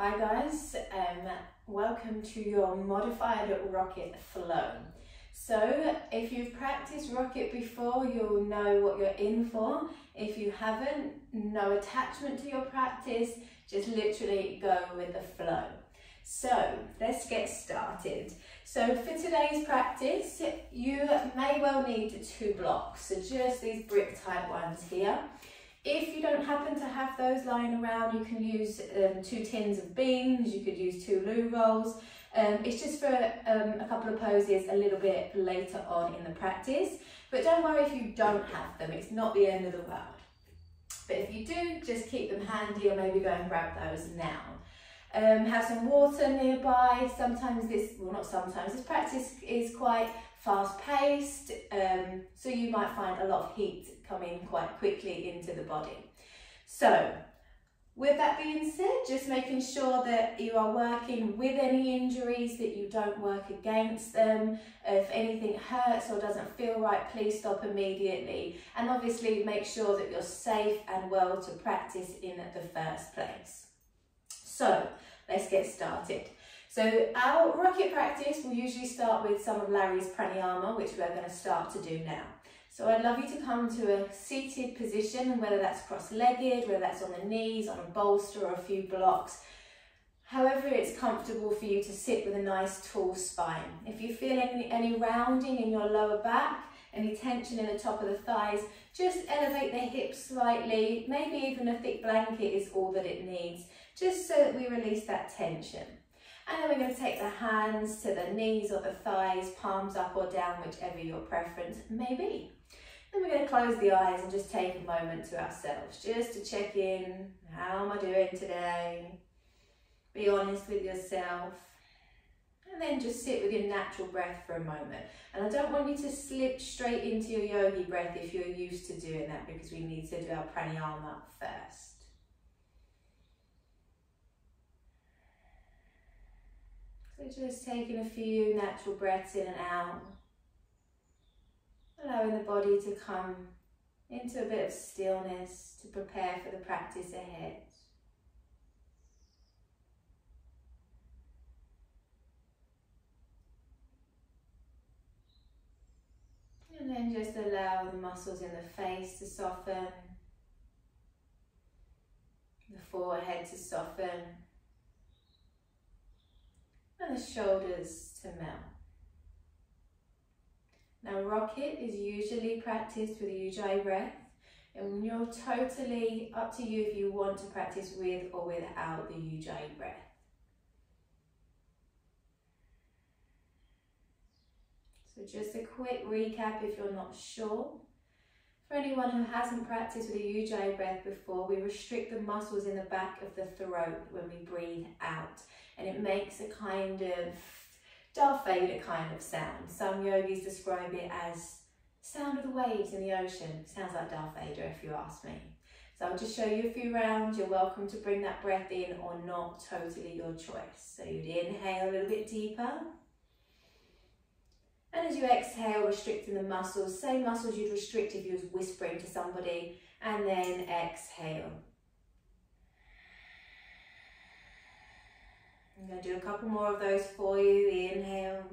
Hi guys, um, welcome to your modified rocket flow. So if you've practiced rocket before, you'll know what you're in for. If you haven't, no attachment to your practice, just literally go with the flow. So let's get started. So for today's practice, you may well need two blocks. So just these brick type ones here. If you don't happen to have those lying around, you can use um, two tins of beans, you could use two loo rolls. Um, it's just for um, a couple of poses a little bit later on in the practice. But don't worry if you don't have them, it's not the end of the world. But if you do, just keep them handy or maybe go and grab those now. Um, have some water nearby. Sometimes this, well not sometimes, this practice is quite fast paced, um, so you might find a lot of heat coming quite quickly into the body. So, with that being said, just making sure that you are working with any injuries, that you don't work against them. If anything hurts or doesn't feel right, please stop immediately. And obviously make sure that you're safe and well to practice in the first place. So, let's get started. So our rocket practice will usually start with some of Larry's pranayama, which we're going to start to do now. So I'd love you to come to a seated position, whether that's cross-legged, whether that's on the knees, on a bolster or a few blocks. However it's comfortable for you to sit with a nice tall spine. If you feel any, any rounding in your lower back, any tension in the top of the thighs, just elevate the hips slightly. Maybe even a thick blanket is all that it needs, just so that we release that tension. And then we're going to take the hands to the knees or the thighs, palms up or down, whichever your preference may be. Then we're going to close the eyes and just take a moment to ourselves, just to check in. How am I doing today? Be honest with yourself. And then just sit with your natural breath for a moment. And I don't want you to slip straight into your yogi breath if you're used to doing that because we need to do our pranayama first. So just taking a few natural breaths in and out, allowing the body to come into a bit of stillness to prepare for the practice ahead. And then just allow the muscles in the face to soften, the forehead to soften, and the shoulders to melt. Now rocket is usually practiced with Ujjayi breath and you're totally up to you if you want to practice with or without the Ujjayi breath. So just a quick recap if you're not sure. For anyone who hasn't practiced with a Ujjayi breath before, we restrict the muscles in the back of the throat when we breathe out and it makes a kind of Darth Vader kind of sound. Some yogis describe it as sound of the waves in the ocean. Sounds like Darth Vader if you ask me. So I'll just show you a few rounds. You're welcome to bring that breath in or not, totally your choice. So you'd inhale a little bit deeper. And as you exhale, restricting the muscles, same muscles you'd restrict if you was whispering to somebody, and then exhale. I'm going to do a couple more of those for you. Inhale.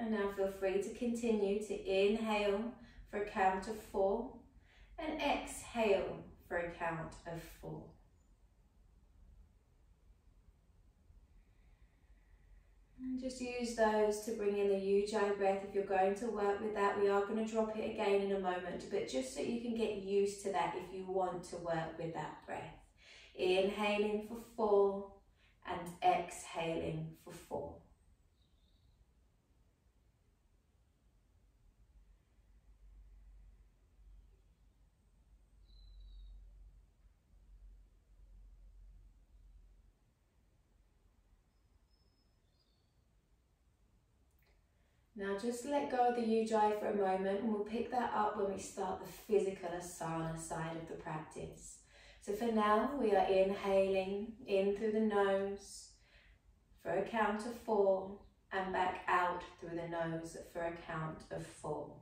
And now feel free to continue to inhale for a count of four and exhale for a count of four. And just use those to bring in the Ujjayi breath. If you're going to work with that, we are going to drop it again in a moment, but just so you can get used to that if you want to work with that breath. Inhaling for four and exhaling for four. Now just let go of the Ujjayi for a moment and we'll pick that up when we start the physical asana side of the practice. So for now, we are inhaling in through the nose for a count of four and back out through the nose for a count of four.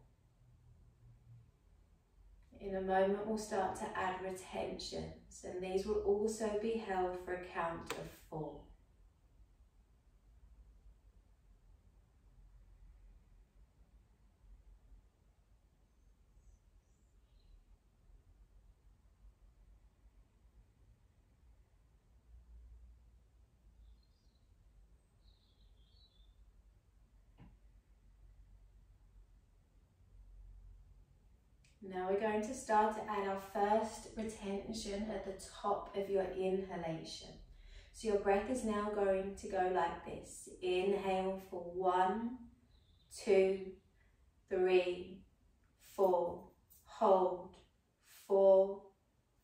In a moment, we'll start to add retentions, and these will also be held for a count of four. Now we're going to start to add our first retention at the top of your inhalation. So your breath is now going to go like this. Inhale for one, two, three, four. Hold, four,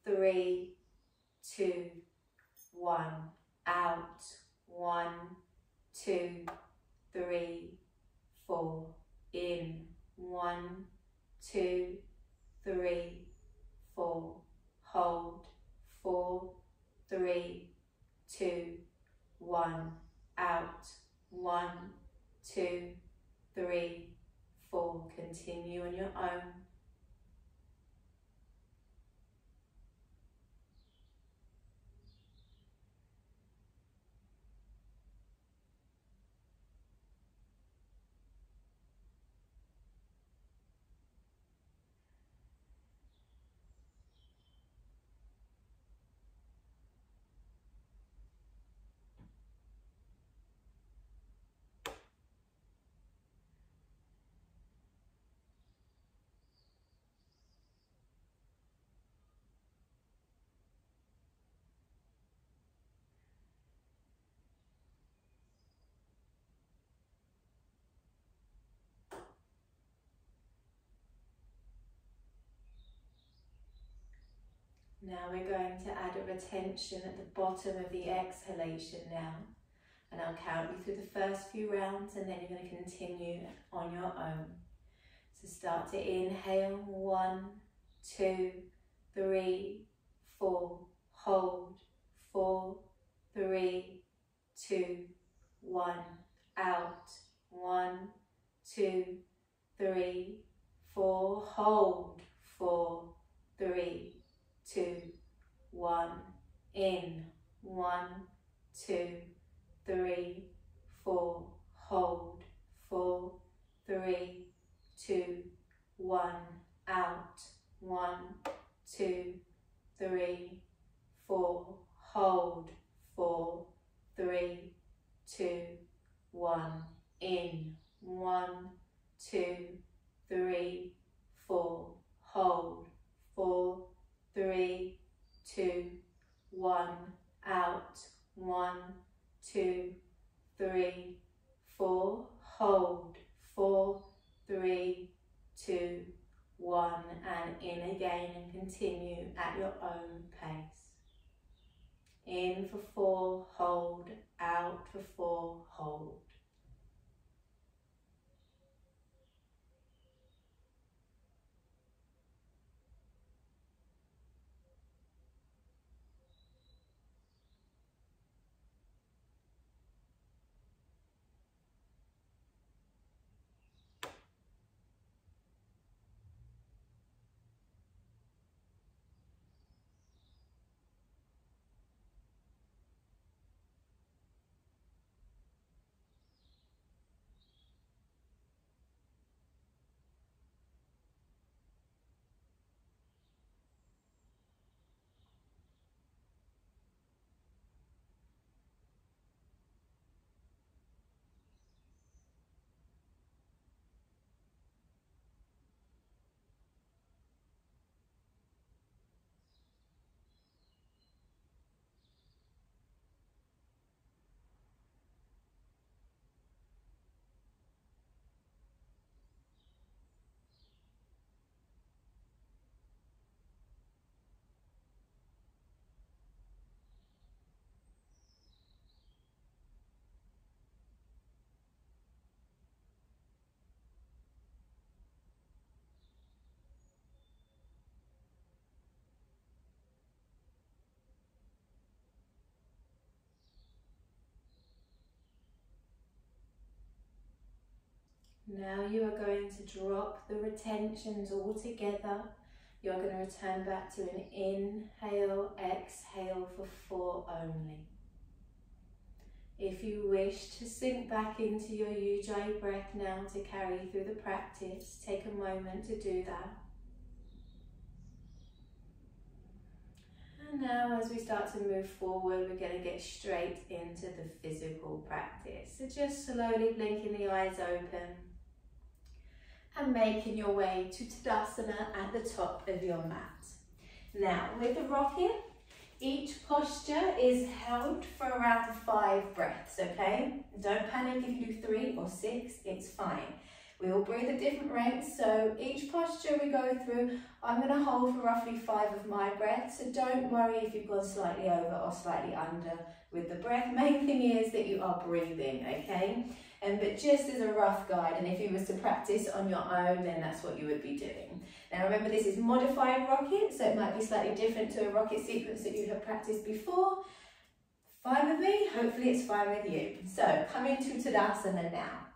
three, two, one. Out, one, two, three, four. In, one, two, three, four. Hold, four, three, two, one. Out, one, two, three, four. Continue on your own. Now we're going to add a retention at the bottom of the exhalation now. And I'll count you through the first few rounds and then you're going to continue on your own. So start to inhale, one, two, three, four, hold, four, three, two, one, out, one, two, three, four, hold, four, three, two, one, in, one, two, three, four, hold, four, three, two, one, out, one, two, three, four, hold, four, three, two, one, in, one, two, Now you are going to drop the retentions all together. You're going to return back to an inhale, exhale for four only. If you wish to sink back into your Ujjayi breath now to carry through the practice, take a moment to do that. And now as we start to move forward, we're going to get straight into the physical practice. So just slowly blinking the eyes open and making your way to Tadasana at the top of your mat. Now, with the rocket, each posture is held for around five breaths, okay? Don't panic if you do three or six, it's fine. We all breathe at different rates, so each posture we go through, I'm going to hold for roughly five of my breaths, so don't worry if you've gone slightly over or slightly under with the breath. Main thing is that you are breathing, okay? And but just as a rough guide, and if you was to practice on your own, then that's what you would be doing. Now remember this is modified rocket, so it might be slightly different to a rocket sequence that you have practiced before. Fine with me? Hopefully it's fine with you. So coming to Tadasana now.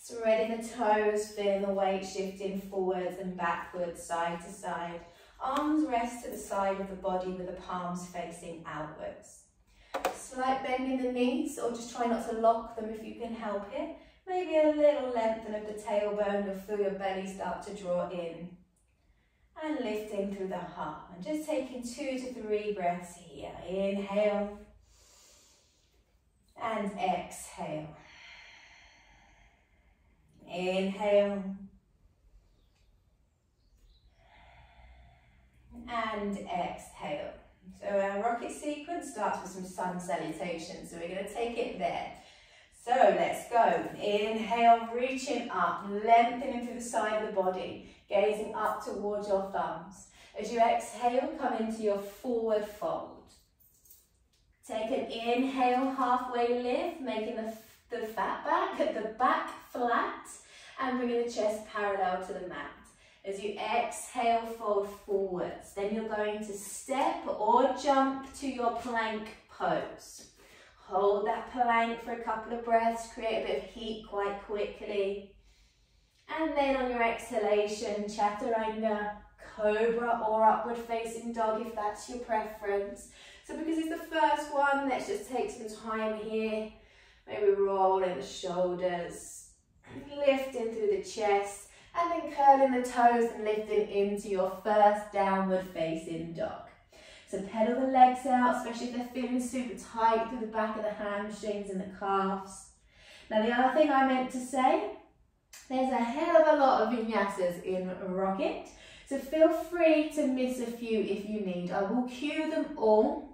Spreading the toes, feeling the weight shifting forwards and backwards, side to side. Arms rest to the side of the body with the palms facing outwards. Slight bend in the knees or just try not to lock them if you can help it. Maybe a little lengthen of the tailbone, you'll feel your belly start to draw in. And lifting through the heart. And just taking two to three breaths here. Inhale. And exhale. Inhale. And exhale. So our rocket sequence starts with some sun salutations. So we're going to take it there. So let's go. Inhale, reaching up, lengthening through the side of the body, gazing up towards your thumbs. As you exhale, come into your forward fold. Take an inhale, halfway lift, making the the fat back, the back flat, and bringing the chest parallel to the mat. As you exhale, fold forwards. Then you're going to step or jump to your plank pose. Hold that plank for a couple of breaths, create a bit of heat quite quickly. And then on your exhalation, chaturanga, cobra or upward facing dog if that's your preference. So because it's the first one, let's just take some time here Maybe rolling the shoulders, lifting through the chest, and then curling the toes and lifting into your first downward facing dog. So pedal the legs out, especially if they're feeling super tight through the back of the hamstrings and the calves. Now the other thing I meant to say, there's a hell of a lot of vinyasas in Rocket, so feel free to miss a few if you need. I will cue them all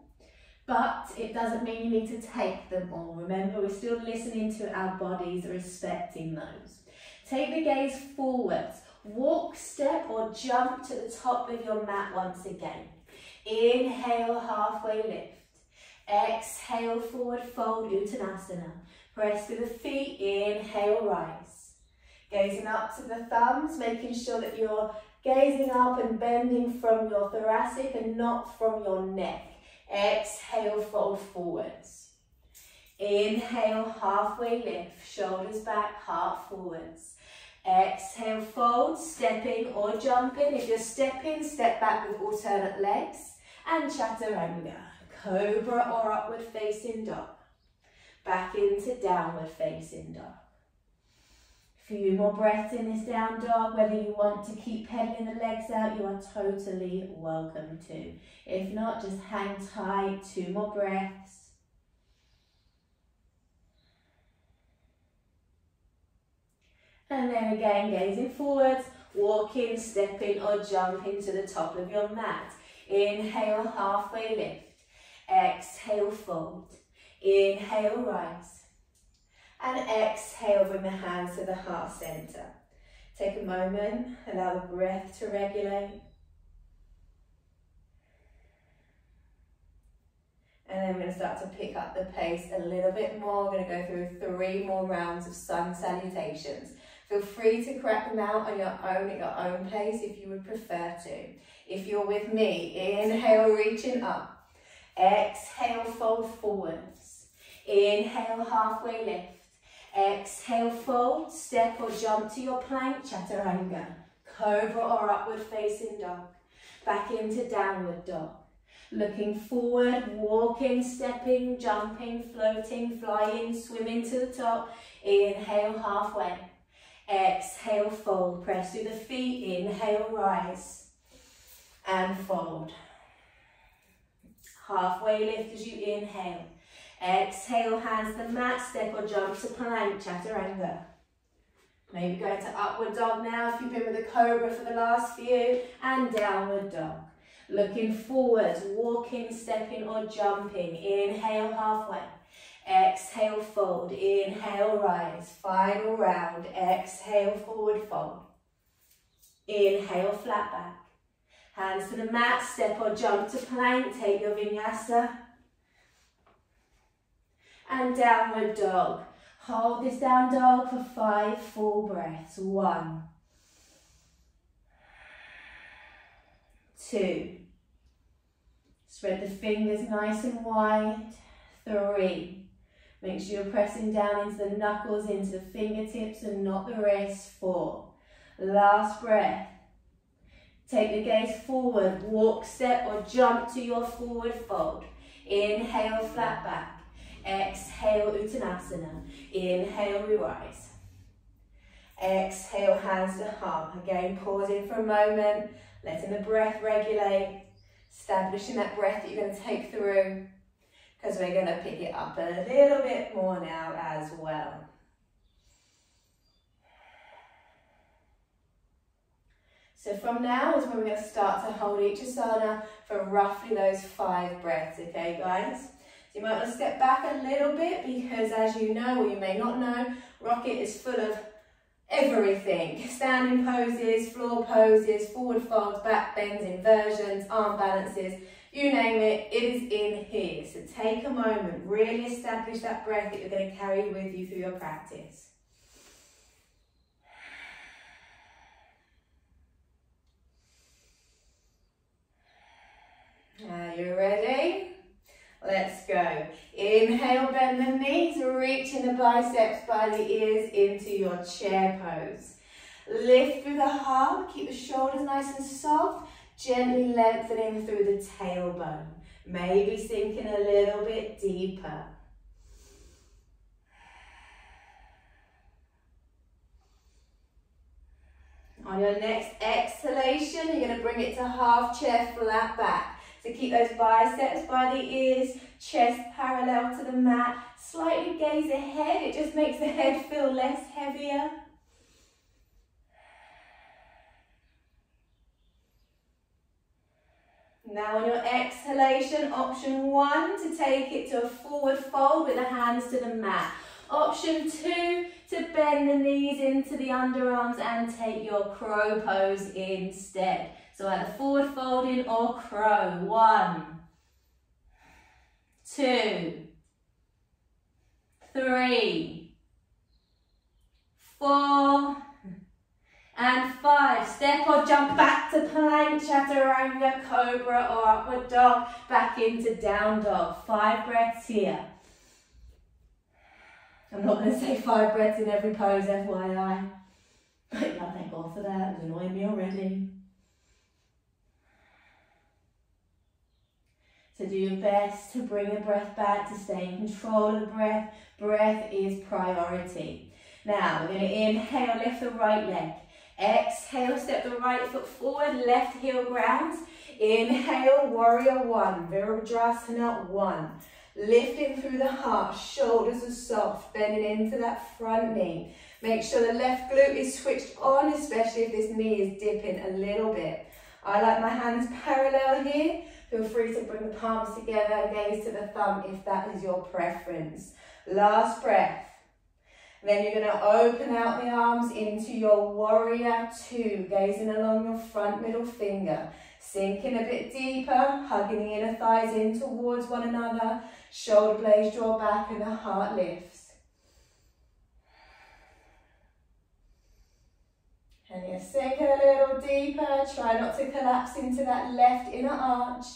but it doesn't mean you need to take them all. Remember, we're still listening to our bodies, respecting those. Take the gaze forwards. Walk, step or jump to the top of your mat once again. Inhale, halfway lift. Exhale, forward fold, Uttanasana. Press to the feet, inhale, rise. Gazing up to the thumbs, making sure that you're gazing up and bending from your thoracic and not from your neck. Exhale, fold forwards. Inhale, halfway lift, shoulders back, heart forwards. Exhale, fold, stepping or jumping. If you're stepping, step back with alternate legs. And chaturanga, cobra or upward facing dog. Back into downward facing dog few more breaths in this down dog. Whether you want to keep pedaling the legs out, you are totally welcome to. If not, just hang tight. Two more breaths. And then again, gazing forwards, walking, stepping or jumping to the top of your mat. Inhale, halfway lift. Exhale, fold. Inhale, rise and exhale, bring the hands to the heart center. Take a moment, allow the breath to regulate. And then we're going to start to pick up the pace a little bit more. We're going to go through three more rounds of sun salutations. Feel free to crack them out on your own, at your own pace if you would prefer to. If you're with me, inhale, reaching up. Exhale, fold forwards. Inhale, halfway lift. Exhale, fold, step or jump to your plank, chaturanga. Cobra or upward facing dog. Back into downward dog. Looking forward, walking, stepping, jumping, floating, flying, swimming to the top. Inhale, halfway. Exhale, fold. Press through the feet. Inhale, rise. And fold. Halfway lift as you inhale. Exhale, hands to the mat, step or jump to plank, chaturanga. Maybe go to upward dog now if you've been with a cobra for the last few, and downward dog. Looking forwards, walking, stepping or jumping. Inhale, halfway. Exhale, fold. Inhale, rise. Final round. Exhale, forward fold. Inhale, flat back. Hands to the mat, step or jump to plank. Take your vinyasa. And downward dog. Hold this down dog for five full breaths. One. Two. Spread the fingers nice and wide. Three. Make sure you're pressing down into the knuckles, into the fingertips and not the wrists. Four. Last breath. Take the gaze forward, walk, step or jump to your forward fold. Inhale, flat back. Exhale, Uttanasana. Inhale, we rise. Exhale, hands to heart. Again, pausing for a moment, letting the breath regulate, establishing that breath that you're going to take through, because we're going to pick it up a little bit more now as well. So from now is when we're going to start to hold each asana for roughly those five breaths, okay guys? So you might want to step back a little bit because as you know, or you may not know, Rocket is full of everything. Standing poses, floor poses, forward folds, back bends, inversions, arm balances, you name it, it is in here. So take a moment, really establish that breath that you're going to carry with you through your practice. Are you ready? Let's go. Inhale, bend the knees, reaching the biceps by the ears into your chair pose. Lift through the heart, keep the shoulders nice and soft, gently lengthening through the tailbone. Maybe sinking a little bit deeper. On your next exhalation, you're going to bring it to half chair, flat back. So keep those biceps by the ears, chest parallel to the mat. Slightly gaze ahead, it just makes the head feel less heavier. Now on your exhalation, option one, to take it to a forward fold with the hands to the mat. Option two, to bend the knees into the underarms and take your crow pose instead. So either forward folding or crow. One, two, three, four, and five. Step or jump back to plank, chaturanga, cobra or upward dog, back into down dog. Five breaths here. I'm not going to say five breaths in every pose, FYI. But thank God for that. It's annoying me already. So do your best to bring the breath back, to stay in control of the breath. Breath is priority. Now, we're going to inhale, lift the right leg. Exhale, step the right foot forward, left heel grounds. Inhale, warrior one, Virabhadrasana one. Lifting through the heart, shoulders are soft, bending into that front knee. Make sure the left glute is switched on, especially if this knee is dipping a little bit. I like my hands parallel here Feel free to bring the palms together, gaze to the thumb if that is your preference. Last breath. Then you're going to open out the arms into your warrior two, gazing along your front middle finger. Sinking a bit deeper, hugging the inner thighs in towards one another. Shoulder blades draw back and the heart lifts. And you sink a little deeper. Try not to collapse into that left inner arch.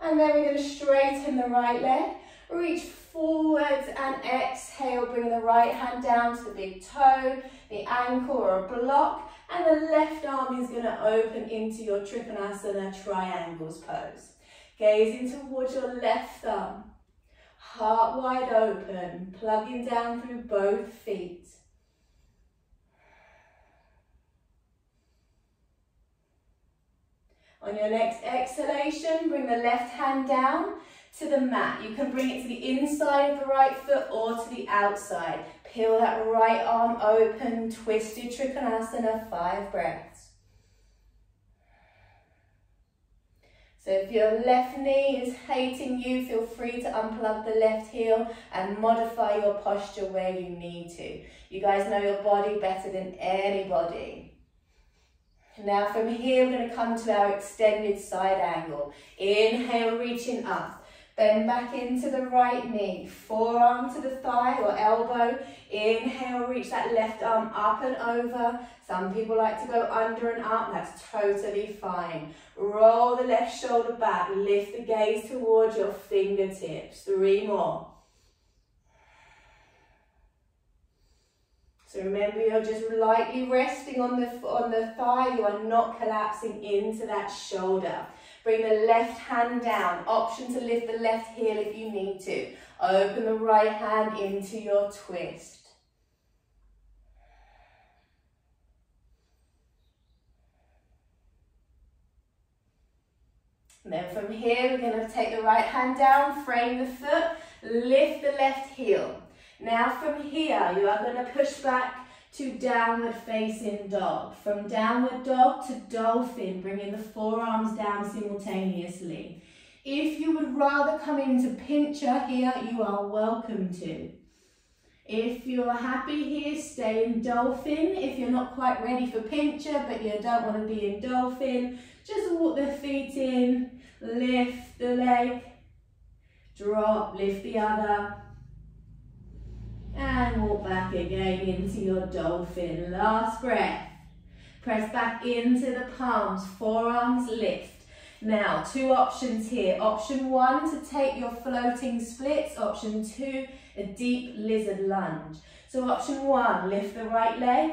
And then we're going to straighten the right leg. Reach forwards and exhale, bring the right hand down to the big toe, the ankle or a block, and the left arm is gonna open into your Trikonasana triangles pose. Gazing towards your left thumb, heart wide open, plugging down through both feet. On your next exhalation, bring the left hand down to the mat. You can bring it to the inside of the right foot or to the outside. Peel that right arm open, twist twisted Trikonasana, five breaths. So if your left knee is hating you, feel free to unplug the left heel and modify your posture where you need to. You guys know your body better than anybody. Now from here, we're going to come to our extended side angle. Inhale, reaching up. Bend back into the right knee. Forearm to the thigh or elbow. Inhale, reach that left arm up and over. Some people like to go under and up. That's totally fine. Roll the left shoulder back. Lift the gaze towards your fingertips. Three more. So remember you're just lightly resting on the, on the thigh, you are not collapsing into that shoulder. Bring the left hand down, option to lift the left heel if you need to. Open the right hand into your twist. And then from here, we're going to take the right hand down, frame the foot, lift the left heel. Now from here, you are going to push back to downward facing dog. From downward dog to dolphin, bringing the forearms down simultaneously. If you would rather come into pincha here, you are welcome to. If you're happy here, stay in dolphin. If you're not quite ready for pincha, but you don't want to be in dolphin, just walk the feet in, lift the leg, drop, lift the other, and walk back again into your dolphin. Last breath. Press back into the palms, forearms lift. Now, two options here. Option one, to take your floating splits. Option two, a deep lizard lunge. So option one, lift the right leg,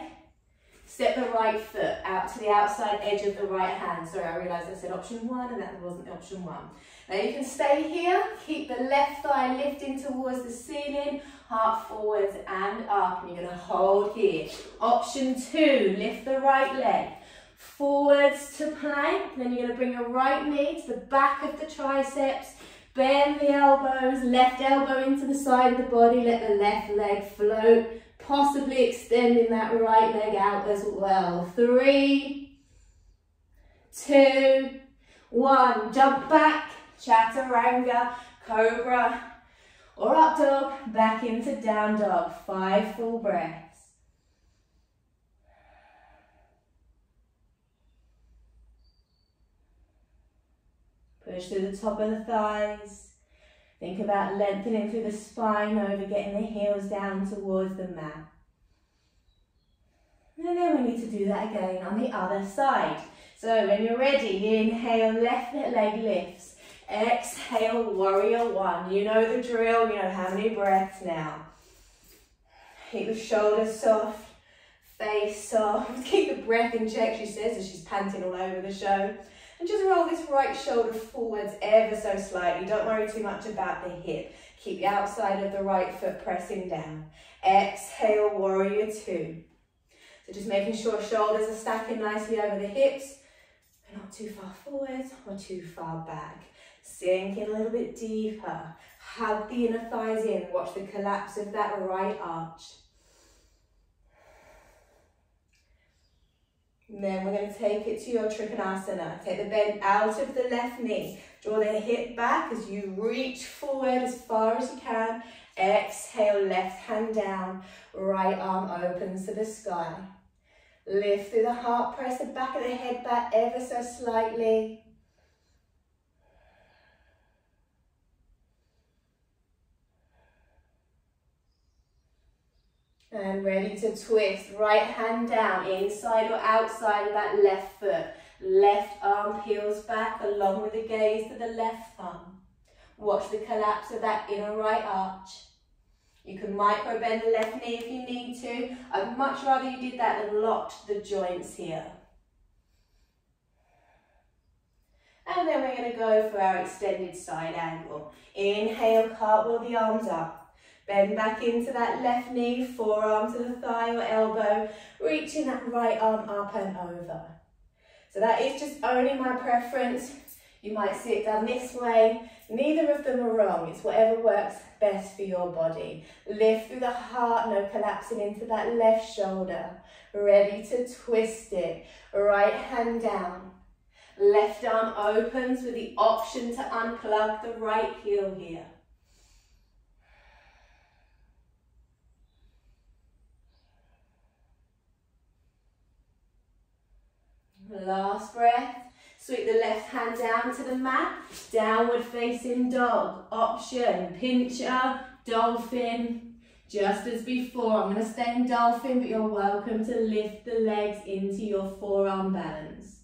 step the right foot out to the outside edge of the right hand. Sorry, I realised I said option one and that wasn't option one. Now you can stay here, keep the left thigh lifting towards the ceiling, heart forwards and up, and you're gonna hold here. Option two, lift the right leg, forwards to plank, then you're gonna bring your right knee to the back of the triceps, bend the elbows, left elbow into the side of the body, let the left leg float, possibly extending that right leg out as well. Three, two, one, jump back, chaturanga, cobra, or up dog, back into down dog. Five full breaths. Push through the top of the thighs. Think about lengthening through the spine over, getting the heels down towards the mat. And then we need to do that again on the other side. So when you're ready, inhale, left leg lifts. Exhale, warrior one. You know the drill, you know how many breaths now. Keep the shoulders soft, face soft. Keep the breath in check, she says, as she's panting all over the show. And just roll this right shoulder forwards ever so slightly. Don't worry too much about the hip. Keep the outside of the right foot pressing down. Exhale, warrior two. So just making sure shoulders are stacking nicely over the hips, but not too far forward or too far back. Sink in a little bit deeper. Hug the inner thighs in. Watch the collapse of that right arch. And then we're going to take it to your Trikonasana. Take the bend out of the left knee. Draw the hip back as you reach forward as far as you can. Exhale, left hand down. Right arm opens to the sky. Lift through the heart, press the back of the head back ever so slightly. And ready to twist. Right hand down, inside or outside of that left foot. Left arm peels back along with the gaze to the left thumb. Watch the collapse of that inner right arch. You can micro bend the left knee if you need to. I'd much rather you did that than locked the joints here. And then we're going to go for our extended side angle. Inhale, cartwheel the arms up. Bend back into that left knee, forearm to the thigh or elbow, reaching that right arm up and over. So that is just only my preference. You might see it done this way. Neither of them are wrong. It's whatever works best for your body. Lift through the heart, no collapsing into that left shoulder. Ready to twist it. Right hand down. Left arm opens with the option to unplug the right heel here. Last breath. Sweep the left hand down to the mat. Downward facing dog. Option. Pincha. Dolphin. Just as before, I'm going to stay in dolphin, but you're welcome to lift the legs into your forearm balance.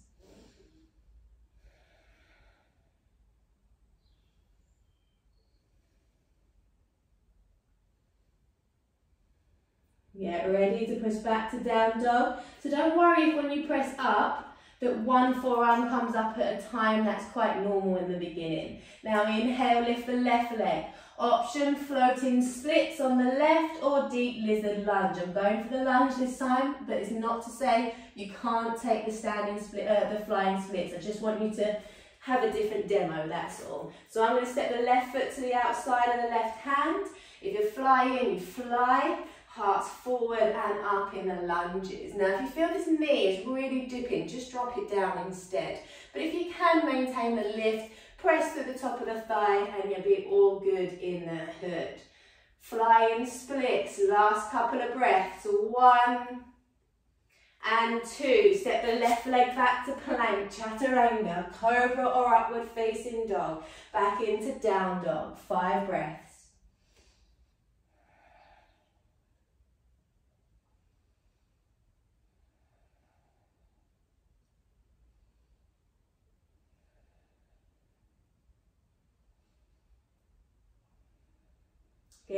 Get ready to push back to down dog. So don't worry if when you press up, that one forearm comes up at a time. That's quite normal in the beginning. Now inhale, lift the left leg. Option floating splits on the left or deep lizard lunge. I'm going for the lunge this time, but it's not to say you can't take the standing split, uh, the flying splits. I just want you to have a different demo, that's all. So I'm going to step the left foot to the outside of the left hand. If you're flying, you fly hearts forward and up in the lunges. Now, if you feel this knee is really dipping, just drop it down instead. But if you can maintain the lift, press through the top of the thigh and you'll be all good in the hood. Flying splits, last couple of breaths. One and two. Step the left leg back to plank, chaturanga, cobra or upward facing dog. Back into down dog. Five breaths.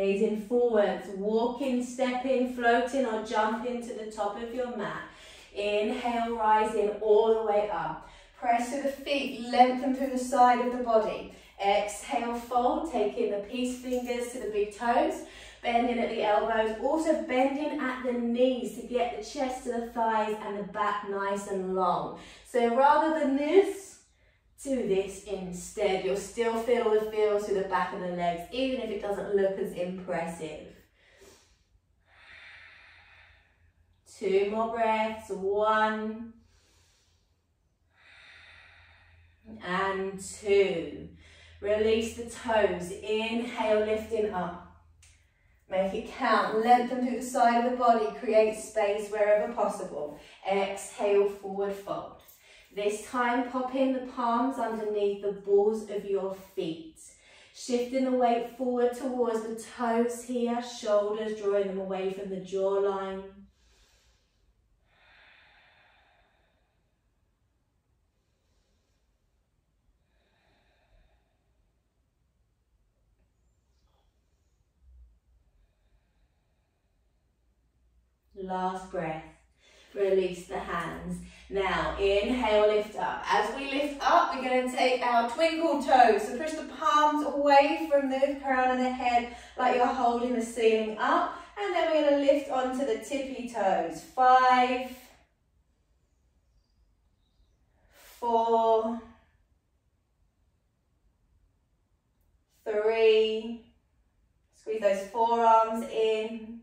Gazing forwards, walking, stepping, floating or jumping to the top of your mat. Inhale, rising all the way up. Press through the feet, lengthen through the side of the body. Exhale, fold, taking the peace fingers to the big toes, bending at the elbows, also bending at the knees to get the chest to the thighs and the back nice and long. So rather than this, do this instead. You'll still feel the feels through the back of the legs, even if it doesn't look as impressive. Two more breaths. One. And two. Release the toes. Inhale, lifting up. Make it count. Lengthen through the side of the body. Create space wherever possible. Exhale, forward fold. This time, pop in the palms underneath the balls of your feet. Shifting the weight forward towards the toes here, shoulders drawing them away from the jawline. Last breath. Release the hands. Now, inhale, lift up. As we lift up, we're going to take our twinkle toes. So push the palms away from the crown of the head like you're holding the ceiling up. And then we're going to lift onto the tippy toes. Five, four, three, squeeze those forearms in,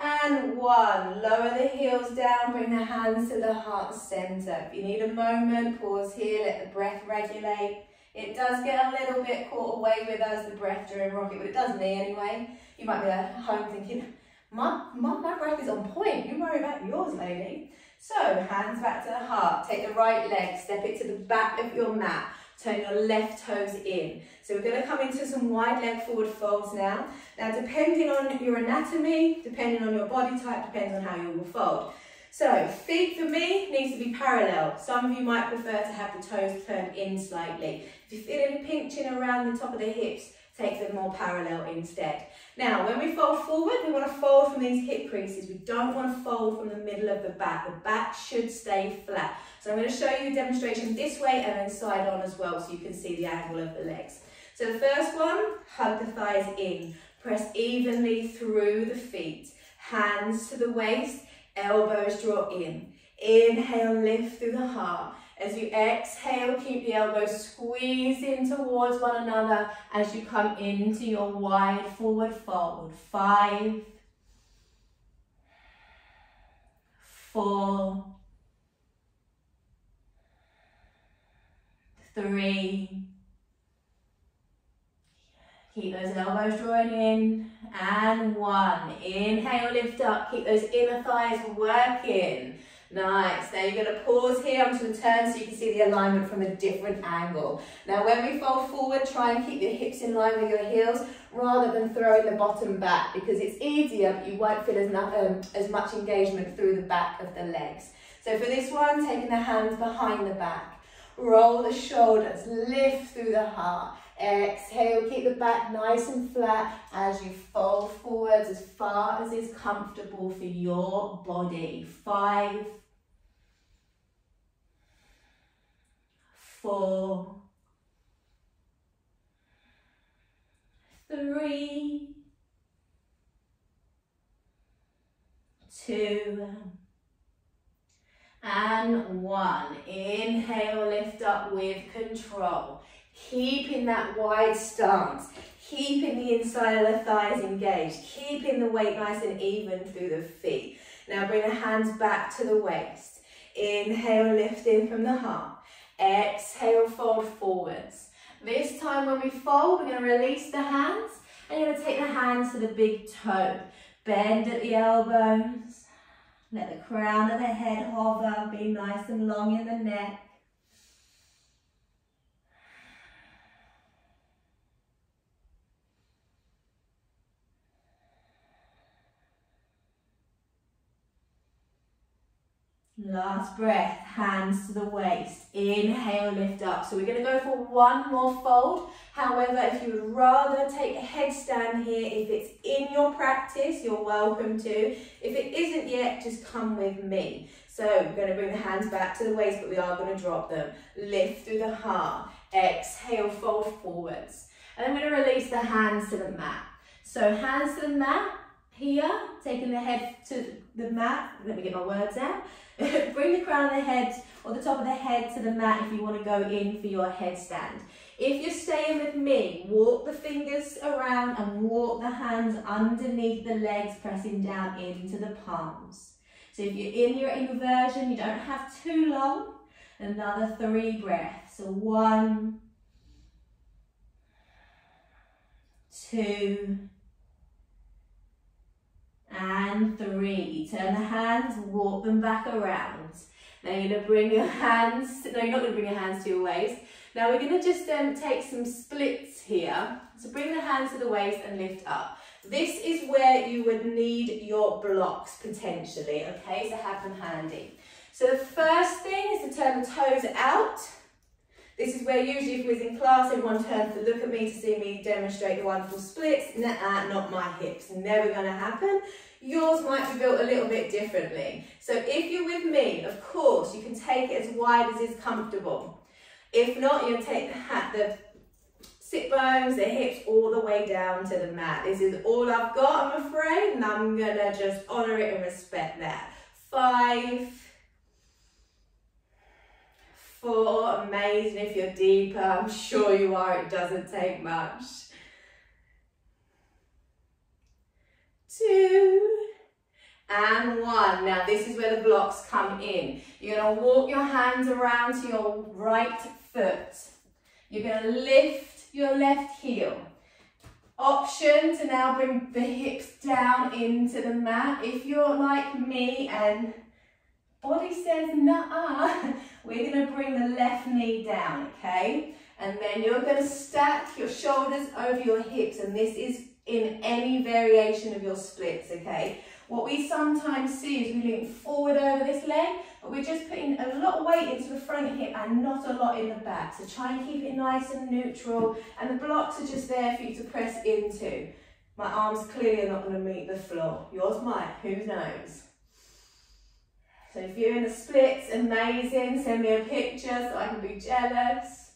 and one. Lower the heels down, bring the hands to the heart center. If you need a moment, pause here, let the breath regulate. It does get a little bit caught away with us, the breath during rocket, but it does me anyway. You might be at home thinking, my, my, my breath is on point. You worry about yours, lady. So, hands back to the heart. Take the right leg, step it to the back of your mat. Turn your left toes in. So we're going to come into some wide leg forward folds now. Now depending on your anatomy, depending on your body type, depends on how you will fold. So feet for me needs to be parallel. Some of you might prefer to have the toes turned in slightly. If you feel any pinching around the top of the hips, take them more parallel instead. Now, when we fold forward, we want to fold from these hip creases. We don't want to fold from the middle of the back. The back should stay flat. So I'm going to show you a demonstration this way and then side on as well so you can see the angle of the legs. So the first one, hug the thighs in. Press evenly through the feet. Hands to the waist, elbows draw in. Inhale, lift through the heart. As you exhale, keep the elbows squeezed in towards one another as you come into your wide forward fold. Five, four, three, keep those elbows drawing in, and one. Inhale, lift up, keep those inner thighs working. Nice. Now you're going to pause here. I'm going to turn so you can see the alignment from a different angle. Now when we fold forward, try and keep your hips in line with your heels rather than throwing the bottom back because it's easier but you won't feel as, um, as much engagement through the back of the legs. So for this one, taking the hands behind the back. Roll the shoulders, lift through the heart. Exhale, keep the back nice and flat as you fold forwards as far as is comfortable for your body. Five, four, three, two, and one. Inhale, lift up with control. Keeping that wide stance, keeping the inside of the thighs engaged, keeping the weight nice and even through the feet. Now bring the hands back to the waist. Inhale, lift in from the heart. Exhale, fold forwards. This time when we fold, we're going to release the hands and you're going to take the hands to the big toe. Bend at the elbows. Let the crown of the head hover, be nice and long in the neck. Last breath, hands to the waist. Inhale, lift up. So we're going to go for one more fold. However, if you would rather take a headstand here, if it's in your practice, you're welcome to. If it isn't yet, just come with me. So we're going to bring the hands back to the waist, but we are going to drop them. Lift through the heart. Exhale, fold forwards. And going to release the hands to the mat. So hands to the mat, here, taking the head to the mat. Let me get my words out. Bring the crown of the head or the top of the head to the mat if you want to go in for your headstand. If you're staying with me, walk the fingers around and walk the hands underneath the legs, pressing down into the palms. So if you're in your inversion, you don't have too long. Another three breaths. So one, two, and three. Turn the hands, walk them back around. Now you're going to bring your hands, no you're not going to bring your hands to your waist. Now we're going to just um, take some splits here. So bring the hands to the waist and lift up. This is where you would need your blocks potentially, okay? So have them handy. So the first thing is to turn the toes out. This is where usually if we was in class, everyone turns to look at me to see me demonstrate the wonderful splits. Nah, not my hips, never gonna happen. Yours might be built a little bit differently. So if you're with me, of course, you can take it as wide as is comfortable. If not, you'll take the, hat, the sit bones, the hips all the way down to the mat. This is all I've got, I'm afraid, and I'm gonna just honor it and respect that. Five, four, amazing if you're deeper, I'm sure you are, it doesn't take much. Two, and one. Now this is where the blocks come in. You're gonna walk your hands around to your right foot. You're gonna lift your left heel. Option to now bring the hips down into the mat. If you're like me and body says nah, we're gonna bring the left knee down, okay? And then you're gonna stack your shoulders over your hips and this is in any variation of your splits, okay? What we sometimes see is we lean forward over this leg, but we're just putting a lot of weight into the front hip and not a lot in the back. So try and keep it nice and neutral, and the blocks are just there for you to press into. My arms clearly are not going to meet the floor. Yours might, who knows? So if you're in the splits, amazing. Send me a picture so I can be jealous.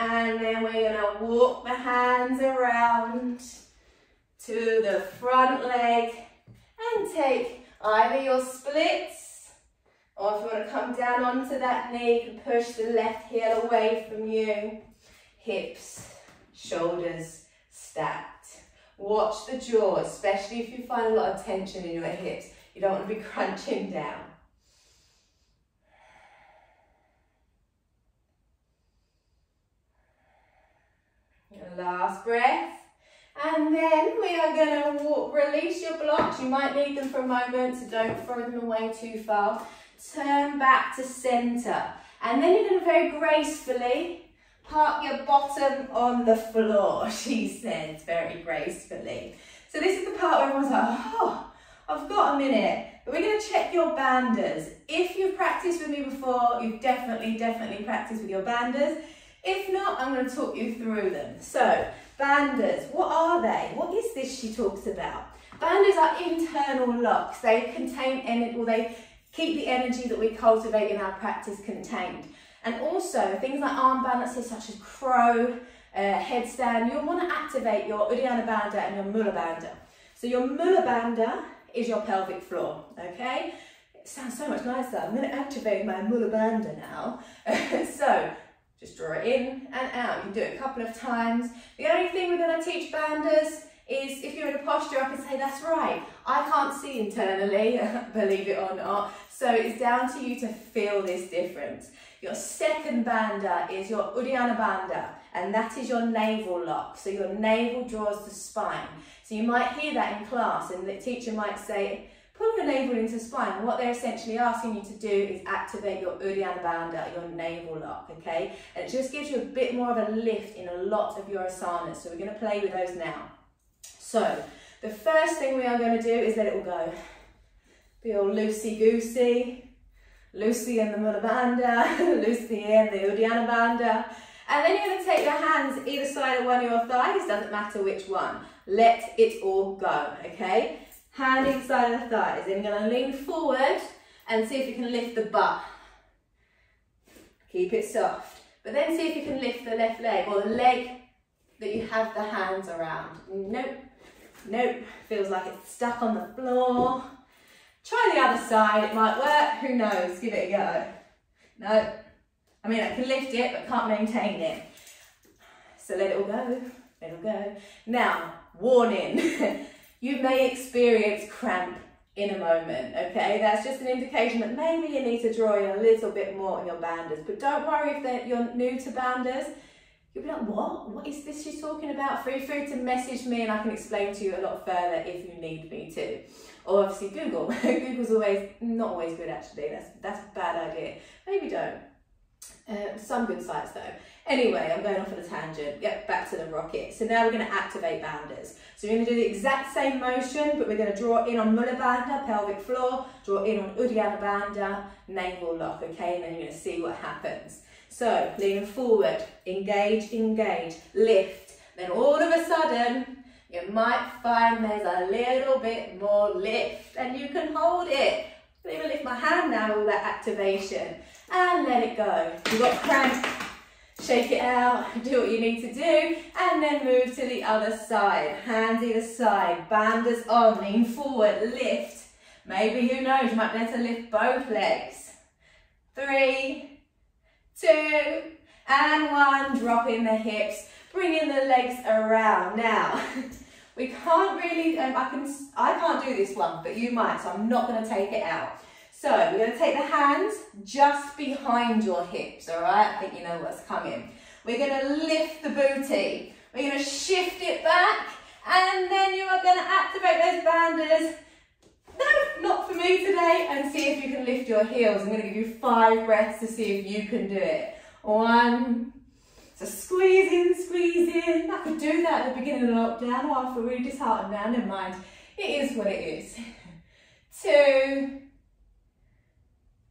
And then we're to walk the hands around to the front leg and take either your splits or if you want to come down onto that knee, you can push the left heel away from you. Hips, shoulders stacked. Watch the jaw, especially if you find a lot of tension in your hips. You don't want to be crunching down. Last breath. And then we are going to walk, release your blocks. You might need them for a moment, so don't throw them away too far. Turn back to center. And then you're going to very gracefully park your bottom on the floor, she said very gracefully. So this is the part where everyone's like, oh, I've got a minute. But we're going to check your bandhas. If you've practiced with me before, you've definitely, definitely practiced with your bandhas. If not, I'm going to talk you through them. So Bandhas, what are they? What is this she talks about? Bandhas are internal locks. They contain energy, or they keep the energy that we cultivate in our practice contained. And also things like arm balances such as crow, uh, headstand, you'll want to activate your Uddiyana Bandha and your Mula Bandha. So your Mula Bandha is your pelvic floor, okay? It sounds so much nicer. I'm going to activate my Mula Bandha now. so just draw it in and out. You can do it a couple of times. The only thing we're going to teach bandhas is if you're in a posture, I can say, that's right, I can't see internally, believe it or not. So it's down to you to feel this difference. Your second bandha is your Uddiyana bandha, and that is your navel lock. So your navel draws the spine. So you might hear that in class, and the teacher might say, Pull your navel into spine. What they're essentially asking you to do is activate your Uddiyana Bandha, your navel lock, okay? And it just gives you a bit more of a lift in a lot of your asanas. So we're going to play with those now. So the first thing we are going to do is let it all go. Be all loosey-goosey. Loosey in the Mula Bandha, loosey in the Uddiyana Bandha. And then you're going to take your hands either side of one of your thighs, doesn't matter which one. Let it all go, okay? Hand inside of the thighs. You're going to lean forward and see if you can lift the butt. Keep it soft. But then see if you can lift the left leg or the leg that you have the hands around. Nope, nope. Feels like it's stuck on the floor. Try the other side, it might work, who knows, give it a go. No, I mean I can lift it but can't maintain it. So let it all go, let it all go. Now, warning, You may experience cramp in a moment, okay? That's just an indication that maybe you need to draw in a little bit more on your bandhas. But don't worry if you're new to bandhas. You'll be like, what? What is this she's talking about? Feel free to message me and I can explain to you a lot further if you need me to. Or obviously Google. Google's always, not always good actually. That's, that's a bad idea. Maybe don't. Uh, some good sites though. Anyway, I'm going off on a tangent. Yep, back to the rocket. So now we're going to activate bandhas. So we're going to do the exact same motion, but we're going to draw in on Mula Bandha, pelvic floor, draw in on Uddiyana Bandha, navel lock, okay? And then you're going to see what happens. So, leaning forward, engage, engage, lift. Then all of a sudden, you might find there's a little bit more lift, and you can hold it. I'm going to lift my hand now, all that activation, and let it go. You've got cramp Shake it out, do what you need to do, and then move to the other side. Hands either side, bandhas on, lean forward, lift. Maybe, who knows, you might be able to lift both legs. Three, two, and one. Drop in the hips, bringing the legs around. Now, we can't really, um, I, can, I can't do this one, but you might, so I'm not going to take it out. So we're going to take the hands just behind your hips, all right? I think you know what's coming. We're going to lift the booty. We're going to shift it back, and then you are going to activate those bandhas. No, not for me today. And see if you can lift your heels. I'm going to give you five breaths to see if you can do it. One, So squeeze in, squeeze in. I could do that at the beginning of lockdown. Oh, I feel really disheartened now, never mind. It is what it is. Two,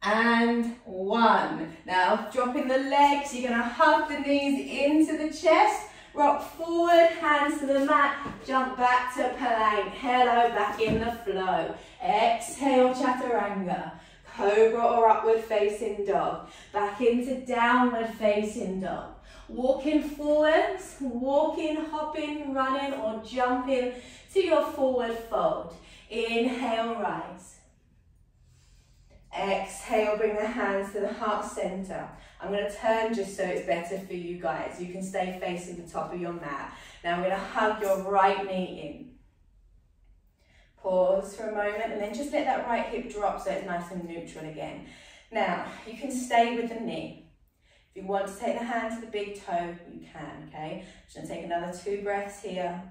and one. Now dropping the legs, you're gonna hug the knees into the chest, rock forward, hands to the mat, jump back to plank. Hello, back in the flow. Exhale, chaturanga. Cobra or upward facing dog. Back into downward facing dog. Walking forwards, walking, hopping, running or jumping to your forward fold. Inhale, rise. Exhale, bring the hands to the heart center. I'm going to turn just so it's better for you guys. You can stay facing the top of your mat. Now I'm going to hug your right knee in. Pause for a moment and then just let that right hip drop so it's nice and neutral again. Now, you can stay with the knee. If you want to take the hand to the big toe, you can, okay? Just going to take another two breaths here.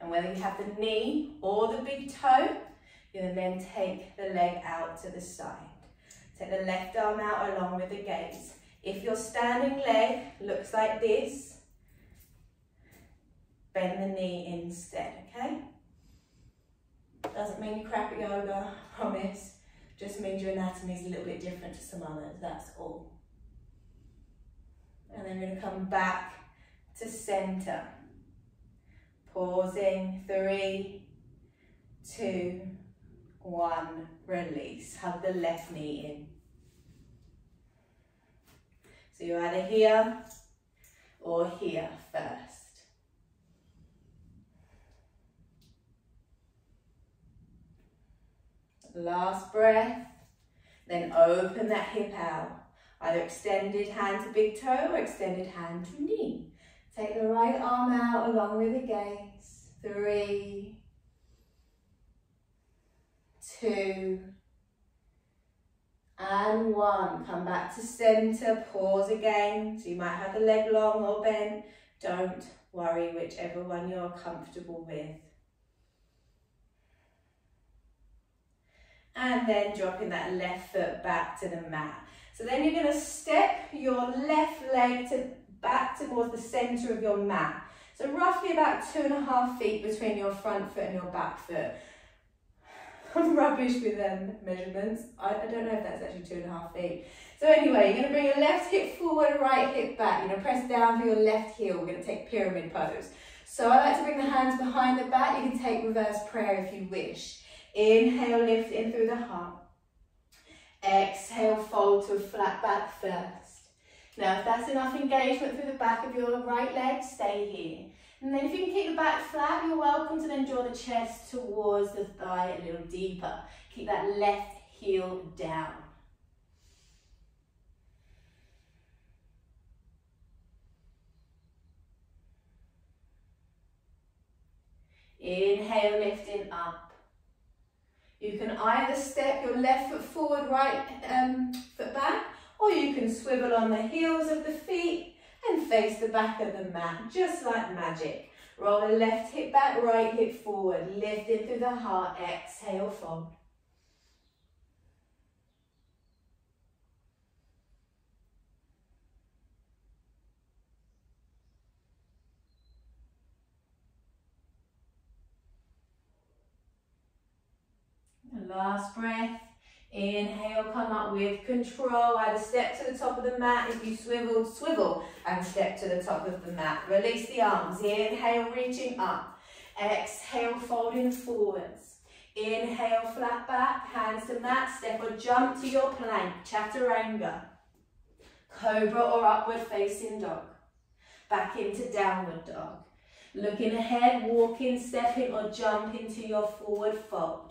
And whether you have the knee or the big toe, you're to then take the leg out to the side. Take the left arm out along with the gaze. If your standing leg looks like this, bend the knee instead, okay? Doesn't mean you crap at yoga, I promise. Just means your anatomy is a little bit different to some others, that's all. And then we're going to come back to center. Pausing, three, two, one, release. Hug the left knee in. So you're either here or here first. Last breath. Then open that hip out. Either extended hand to big toe or extended hand to knee. Take the right arm out along with the gaze. Three, two, and one. Come back to center, pause again. So you might have the leg long or bent. Don't worry, whichever one you're comfortable with. And then dropping that left foot back to the mat. So then you're gonna step your left leg to back towards the center of your mat. So roughly about two and a half feet between your front foot and your back foot. I'm rubbish with um, measurements. I, I don't know if that's actually two and a half feet. So anyway, you're going to bring your left hip forward, right hip back. You're to press down for your left heel. We're going to take pyramid pose. So I like to bring the hands behind the back. You can take reverse prayer if you wish. Inhale, lift in through the heart. Exhale, fold to a flat back first. Now, if that's enough engagement through the back of your right leg, stay here. And then if you can keep the back flat, you're welcome to then draw the chest towards the thigh a little deeper. Keep that left heel down. Inhale, lifting up. You can either step your left foot forward, right um, foot back, or you can swivel on the heels of the feet and face the back of the mat, just like magic. Roll the left hip back, right hip forward, lift it through the heart, exhale, fold. last breath. Inhale, come up with control. Either step to the top of the mat. If you swivel, swivel and step to the top of the mat. Release the arms. Inhale, reaching up. Exhale, folding forwards. Inhale, flat back, hands to mat. Step or jump to your plank. Chaturanga. Cobra or upward facing dog. Back into downward dog. Looking ahead, walking, stepping or jumping to your forward fold.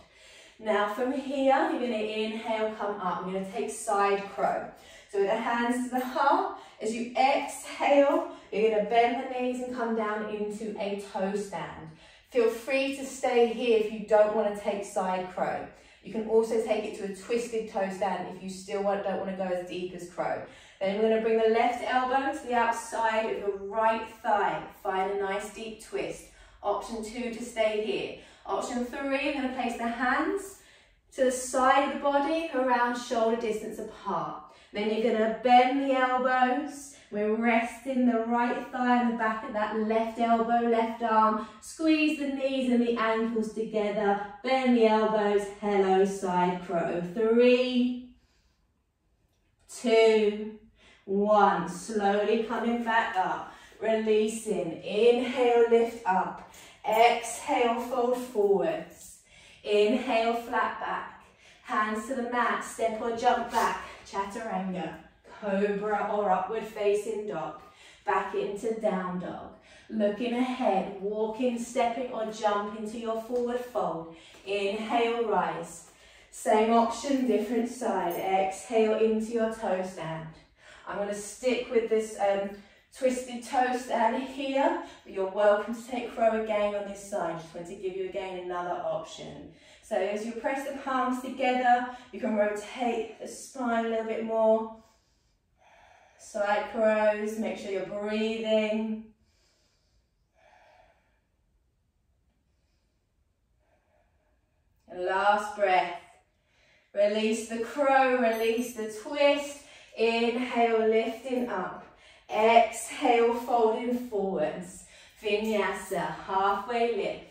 Now from here, you're going to inhale, come up. We're going to take side crow. So with the hands to the heart, as you exhale, you're going to bend the knees and come down into a toe stand. Feel free to stay here if you don't want to take side crow. You can also take it to a twisted toe stand if you still don't want to go as deep as crow. Then we're going to bring the left elbow to the outside of the right thigh. Find a nice deep twist. Option two to stay here. Option three, I'm going to place the hands to the side of the body around shoulder distance apart. Then you're gonna bend the elbows. We're resting the right thigh on the back of that left elbow, left arm. Squeeze the knees and the ankles together. Bend the elbows. Hello, side crow. Three, two, one. Slowly coming back up. Releasing. Inhale, lift up. Exhale, fold forwards. Inhale, flat back. Hands to the mat. Step or jump back. Chaturanga cobra or upward facing dog. Back into down dog. Looking ahead, walking, stepping or jumping to your forward fold. Inhale, rise. Same option, different side. Exhale into your toe stand. I'm going to stick with this um, twisted toe stand here, but you're welcome to take crow again on this side. Just want to give you again another option. So as you press the palms together, you can rotate the spine a little bit more. Side crows, make sure you're breathing. And last breath. Release the crow, release the twist. Inhale, lifting up. Exhale, folding forwards. Vinyasa, halfway lift.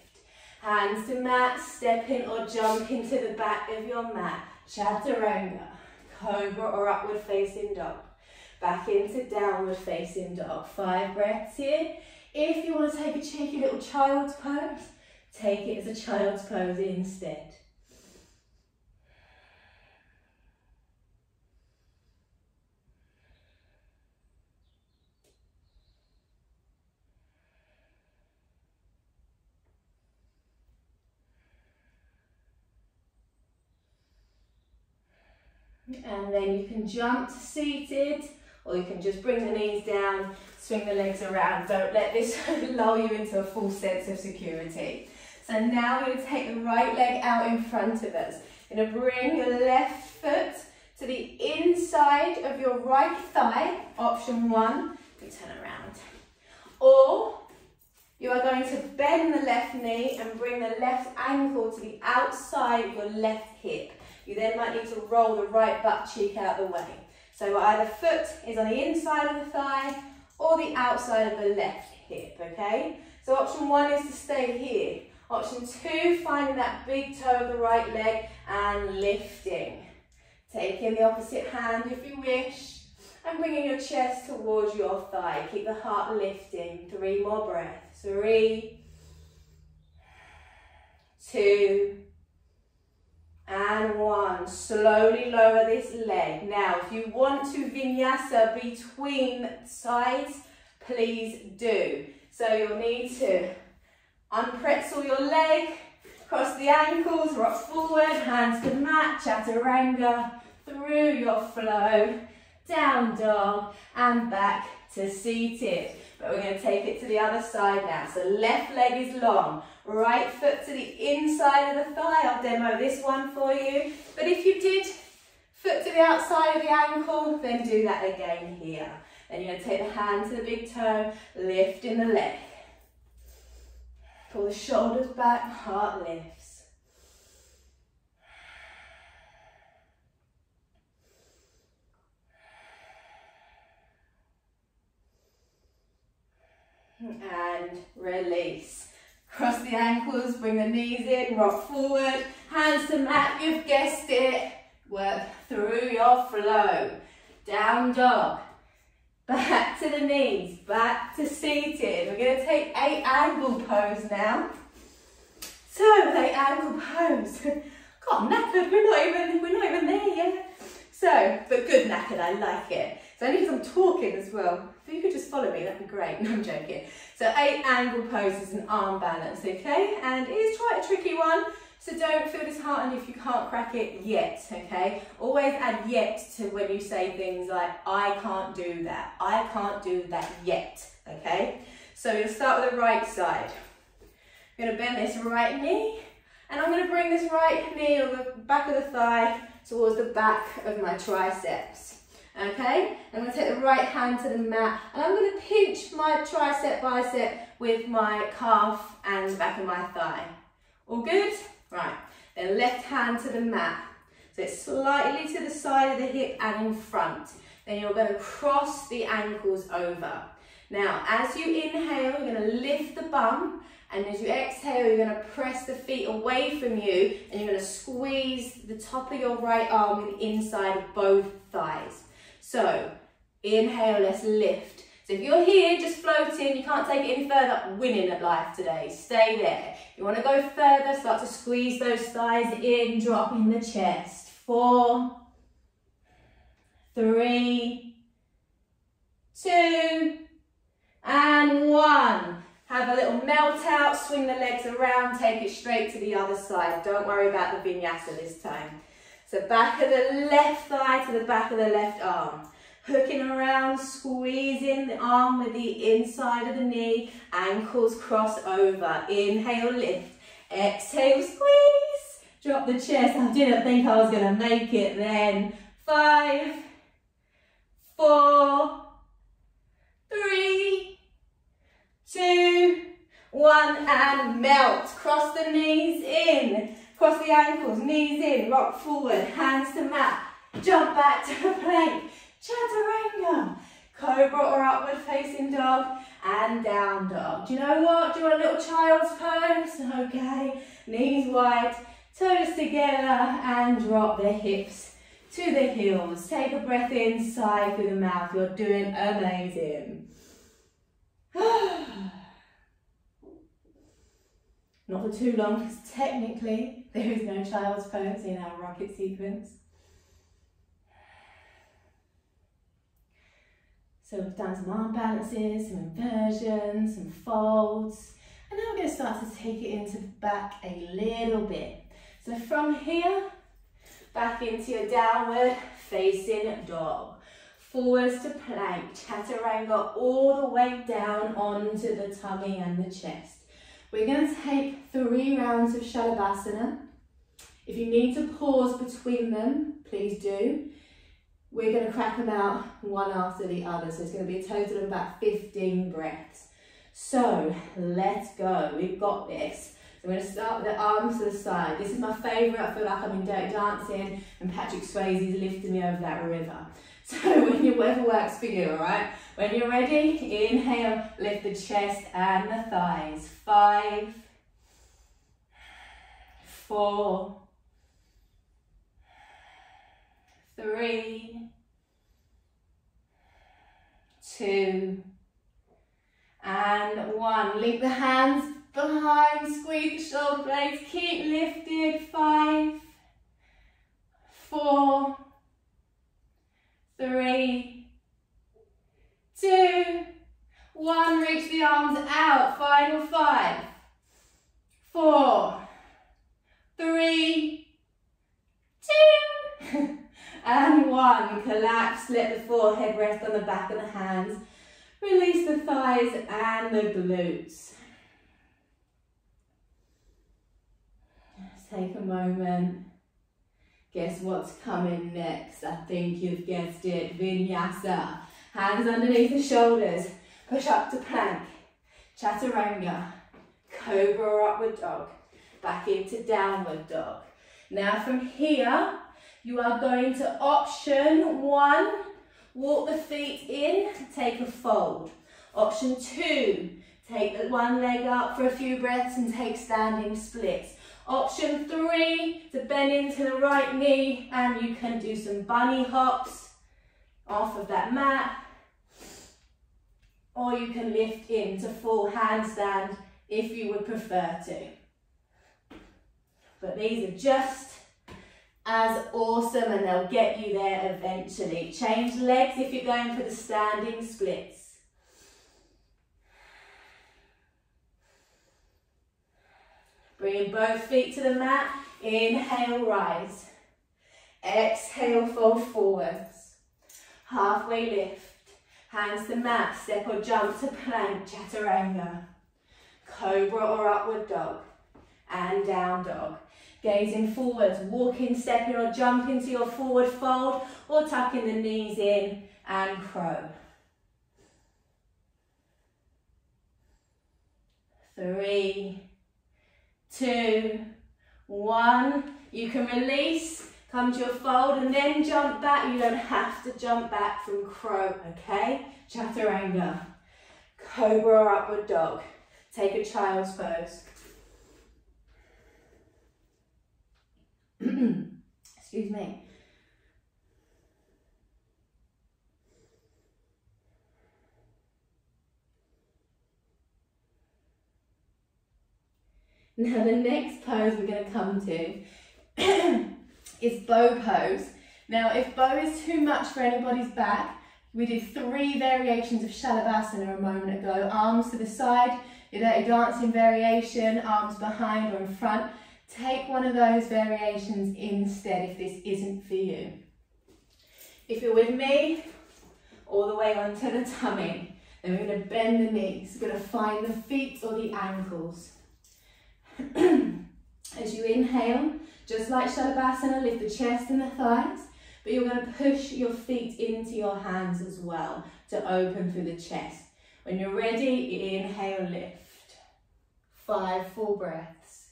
Hands to mat, step in or jump into the back of your mat. Chaturanga, cobra or upward facing dog. Back into downward facing dog. Five breaths here. If you want to take a cheeky little child's pose, take it as a child's pose instead. And then you can jump to seated or you can just bring the knees down, swing the legs around. Don't let this lull you into a full sense of security. So now we're going to take the right leg out in front of us. You're going to bring your left foot to the inside of your right thigh, option one, we turn around. Or you are going to bend the left knee and bring the left ankle to the outside of your left hip. You then might need to roll the right butt cheek out the way. So either foot is on the inside of the thigh or the outside of the left hip, okay? So option one is to stay here. Option two, finding that big toe of the right leg and lifting. Taking the opposite hand if you wish and bringing your chest towards your thigh. Keep the heart lifting. Three more breaths. Three, two, and one. Slowly lower this leg. Now, if you want to vinyasa between sides, please do. So you'll need to unpretzel your leg, cross the ankles, rock forward, hands to mat, chaturanga, through your flow, down dog, and back to seated. But we're going to take it to the other side now. So left leg is long, right foot to the inside of the thigh. I'll demo this one for you. But if you did foot to the outside of the ankle, then do that again here. Then you're going to take the hand to the big toe, lift in the leg. Pull the shoulders back, heart lifts. and release. Cross the ankles, bring the knees in, rock forward, hands to mat, you've guessed it. Work through your flow. Down dog. Back to the knees, back to seated. We're going to take eight angle pose now. So, eight angle pose. God, knackered, we're not even, we're not even there yet. So, but good knackered, I like it. So I need some talking as well. If you could just follow me, that'd be great. No, I'm joking. So eight angle poses and arm balance, okay? And it is quite a tricky one, so don't feel disheartened if you can't crack it yet, okay? Always add yet to when you say things like, I can't do that. I can't do that yet, okay? So you'll start with the right side. I'm gonna bend this right knee, and I'm gonna bring this right knee or the back of the thigh towards the back of my triceps. Okay, I'm going to take the right hand to the mat and I'm going to pinch my tricep bicep with my calf and the back of my thigh. All good? Right, then left hand to the mat. So it's slightly to the side of the hip and in front. Then you're going to cross the ankles over. Now, as you inhale, you're going to lift the bum, and as you exhale, you're going to press the feet away from you, and you're going to squeeze the top of your right arm with the inside of both thighs. So, inhale, let's lift. So if you're here just floating, you can't take it any further, winning at life today. Stay there. You want to go further, start to squeeze those thighs in, dropping the chest. Four, three, two, and one. Have a little melt out, swing the legs around, take it straight to the other side. Don't worry about the vinyasa this time. So back of the left thigh to the back of the left arm hooking around, squeezing the arm with the inside of the knee, ankles cross over. Inhale, lift. Exhale, squeeze. Drop the chest. I didn't think I was going to make it then. Five, four, three, two, one, and melt. Cross the knees in. Cross the ankles, knees in, rock forward, hands to mat. Jump back to the plank. Chaturanga. Cobra or upward facing dog and down dog. Do you know what? Do you want a little child's pose? Okay. Knees wide, toes together and drop the hips to the heels. Take a breath inside through the mouth. You're doing amazing. Not for too long because technically there is no child's pose in our rocket sequence. So we've done some arm balances, some inversions, some folds. And now we're going to start to take it into the back a little bit. So from here, back into your downward facing dog. Forwards to plank, chaturanga all the way down onto the tummy and the chest. We're going to take three rounds of Shalabhasana. If you need to pause between them, please do. We're going to crack them out one after the other. So it's going to be a total of about 15 breaths. So let's go. We've got this. So we're going to start with the arms to the side. This is my favourite. I feel like I'm in Dirty Dancing and Patrick Swayze's lifting me over that river. So when you, whatever works for you, all right? When you're ready, inhale, lift the chest and the thighs. Five, four, three, two, and one. Link the hands behind, squeeze the shoulder blades, keep lifted. Five, four, three, two, one. Reach the arms out. Final five, four, three, two. And one, collapse, let the forehead rest on the back of the hands. Release the thighs and the glutes. Take a moment. Guess what's coming next? I think you've guessed it, Vinyasa. Hands underneath the shoulders. Push up to plank. Chaturanga. Cobra upward dog. Back into downward dog. Now from here, you are going to option one, walk the feet in, take a fold. Option two, take the one leg up for a few breaths and take standing splits. Option three, to bend into the right knee and you can do some bunny hops off of that mat. Or you can lift into full handstand if you would prefer to. But these are just as awesome and they'll get you there eventually. Change legs if you're going for the standing splits. Bringing both feet to the mat. Inhale, rise. Exhale, fold forwards. Halfway lift. Hands to mat, step or jump to plank, chaturanga. Cobra or upward dog. And down dog gazing forwards, walking, stepping or jumping to your forward fold or tucking the knees in and crow. Three, two, one. You can release, Come to your fold and then jump back. You don't have to jump back from crow, okay? Chaturanga. Cobra or upward dog. Take a child's pose. Excuse me. Now the next pose we're going to come to is bow pose. Now if bow is too much for anybody's back, we did three variations of Shalabhasana a moment ago. Arms to the side, dirty dancing variation, arms behind or in front. Take one of those variations instead if this isn't for you. If you're with me, all the way onto the tummy. Then we're going to bend the knees. We're going to find the feet or the ankles. As you inhale, just like Shalabhasana, lift the chest and the thighs, but you're going to push your feet into your hands as well to open through the chest. When you're ready, inhale, lift. Five full breaths.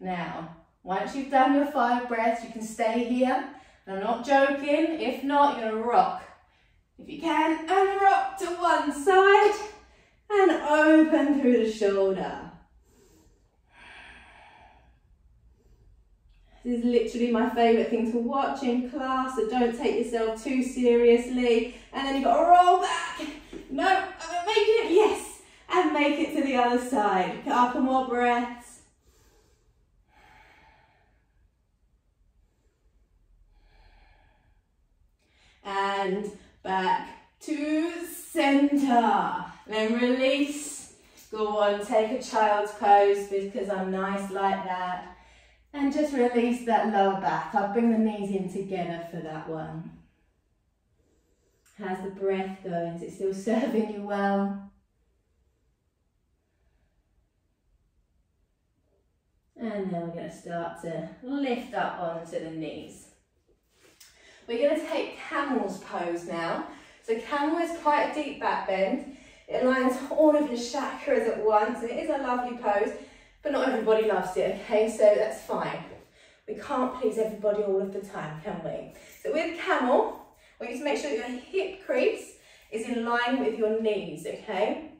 Now, once you've done your five breaths, you can stay here. I'm not joking. If not, you're going to rock. If you can, and rock to one side and open through the shoulder. This is literally my favourite thing to watch in class, so don't take yourself too seriously. And then you've got to roll back. No, I'm making it, yes. And make it to the other side. A couple more breaths. And back to center. Then release. Go on, take a child's pose because I'm nice like that. And just release that lower back. I'll bring the knees in together for that one. How's the breath going? Is it still serving you well? And then we're going to start to lift up onto the knees. We're going to take camel's pose now. So camel is quite a deep back bend. It aligns all of your chakras at once. And it is a lovely pose, but not everybody loves it, okay? So that's fine. We can't please everybody all of the time, can we? So with camel, we need to make sure your hip crease is in line with your knees, okay?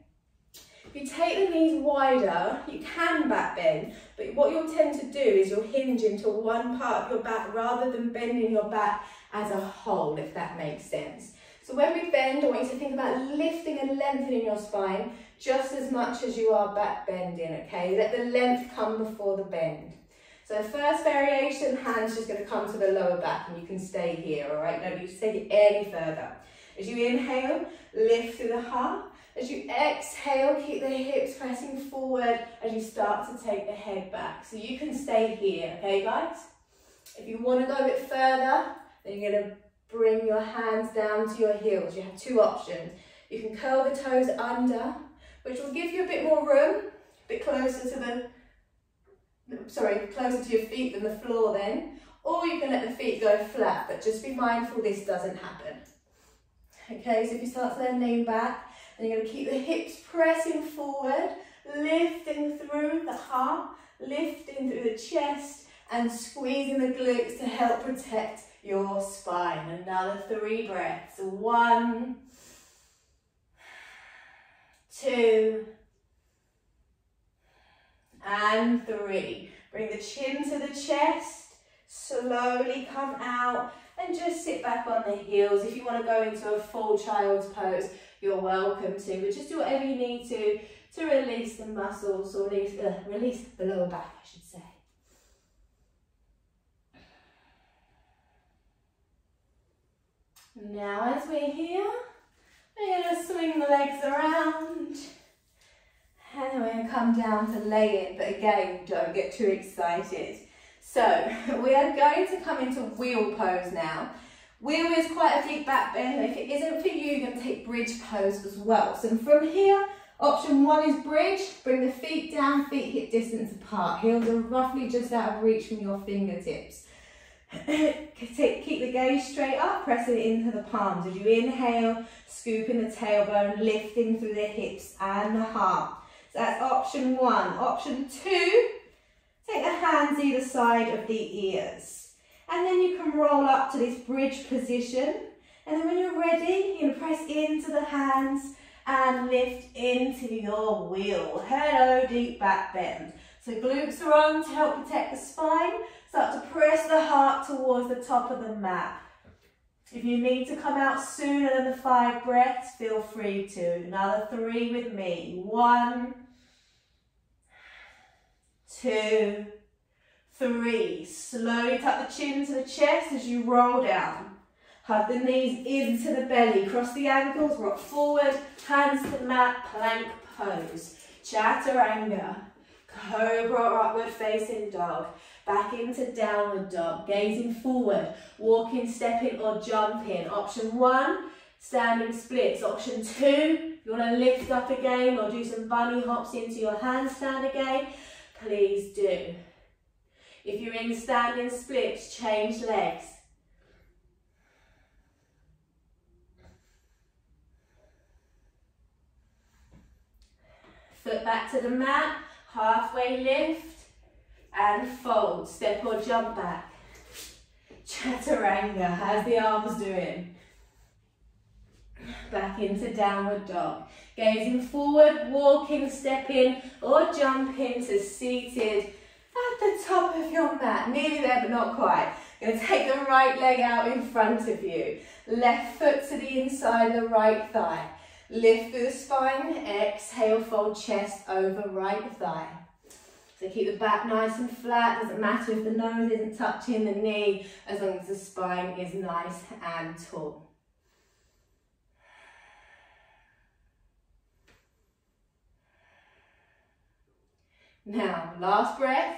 If you take the knees wider, you can back bend, but what you'll tend to do is you'll hinge into one part of your back rather than bending your back as a whole, if that makes sense. So when we bend, I want you to think about lifting and lengthening your spine just as much as you are back bending, okay? Let the length come before the bend. So first variation, hands just going to come to the lower back and you can stay here, all right? No need to take it any further. As you inhale, lift through the heart. As you exhale, keep the hips pressing forward as you start to take the head back. So you can stay here, okay guys? If you want to go a bit further, then you're going to bring your hands down to your heels. You have two options. You can curl the toes under, which will give you a bit more room, a bit closer to the, sorry, closer to your feet than the floor then. Or you can let the feet go flat, but just be mindful this doesn't happen. Okay, so if you start to then lean back, and you're going to keep the hips pressing forward, lifting through the heart, lifting through the chest, and squeezing the glutes to help protect your spine. Another three breaths. One, two, and three. Bring the chin to the chest, slowly come out and just sit back on the heels. If you want to go into a full child's pose, you're welcome to, but just do whatever you need to to release the muscles or release, uh, release the lower back, I should say. Now as we're here, we're going to swing the legs around. And then we're going to come down to lay it, but again, don't get too excited. So, we are going to come into wheel pose now. Wheel is quite a deep back bend. If it isn't for you, you're going to take bridge pose as well. So from here, option one is bridge. Bring the feet down, feet hip distance apart. Heels are roughly just out of reach from your fingertips. Keep the gaze straight up, pressing into the palms. As you inhale, scooping the tailbone, lifting through the hips and the heart. So that's option one. Option two, take the hands either side of the ears. And then you can roll up to this bridge position. And then when you're ready, you're gonna press into the hands and lift into your wheel. Hello, deep back bend. So glutes are on to help protect the spine. Start to press the heart towards the top of the mat. If you need to come out sooner than the five breaths, feel free to. Another three with me. One, two, three. Slowly tuck the chin to the chest as you roll down. Hug the knees into the belly. Cross the ankles, rock forward. Hands to the mat, plank pose. Chaturanga. Cobra upward facing dog back into downward dog, gazing forward, walking, stepping or jumping. Option one, standing splits. Option two, you want to lift up again or do some bunny hops into your handstand again, please do. If you're in standing splits, change legs. Foot back to the mat, halfway lift, and fold, step or jump back. Chaturanga, how's the arms doing? Back into downward dog. Gazing forward, walking, stepping or jumping to seated at the top of your mat. Nearly there but not quite. Gonna take the right leg out in front of you. Left foot to the inside of the right thigh. Lift through the spine, exhale, fold chest over right thigh. So keep the back nice and flat, doesn't matter if the nose isn't touching the knee, as long as the spine is nice and tall. Now, last breath.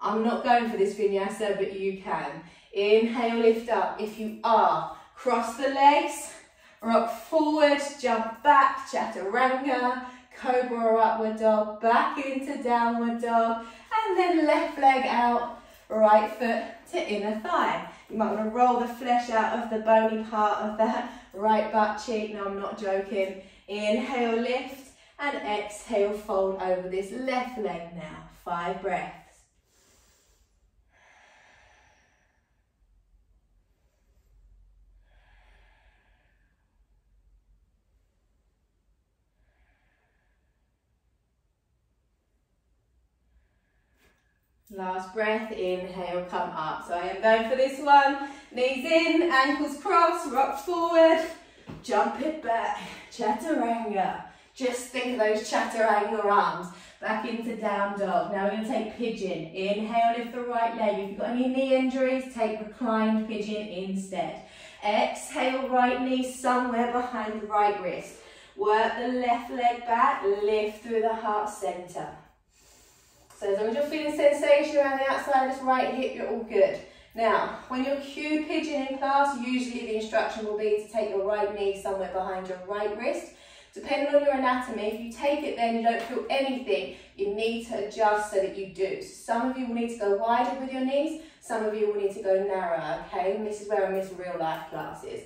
I'm not going for this vinyasa, but you can. Inhale, lift up. If you are, cross the legs, rock forward, jump back, chaturanga, cobra upward dog, back into downward dog, and then left leg out, right foot to inner thigh. You might want to roll the flesh out of the bony part of that right butt cheek. No, I'm not joking. Inhale, lift, and exhale, fold over this left leg now. Five breaths. Last breath, inhale, come up. So I am going for this one. Knees in, ankles crossed, rock forward, jump it back, chaturanga. Just think of those chaturanga arms. Back into down dog. Now we're going to take pigeon. Inhale, lift the right leg. If you've got any knee injuries, take reclined pigeon instead. Exhale, right knee somewhere behind the right wrist. Work the left leg back, lift through the heart center. So as long as you're feeling sensation around the outside of this right hip, you're all good. Now, when you're cue pigeon in class, usually the instruction will be to take your right knee somewhere behind your right wrist. Depending on your anatomy, if you take it then you don't feel anything, you need to adjust so that you do. Some of you will need to go wider with your knees, some of you will need to go narrower, okay? And this is where I miss real life classes.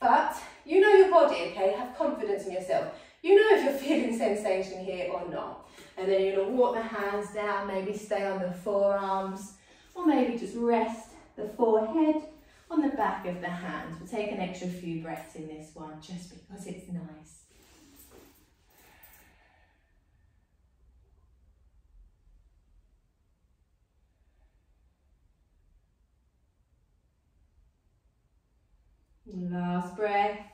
But you know your body, okay? Have confidence in yourself. You know if you're feeling sensation here or not. And then you're gonna walk the hands down, maybe stay on the forearms, or maybe just rest the forehead on the back of the hands. We'll take an extra few breaths in this one just because it's nice. Last breath.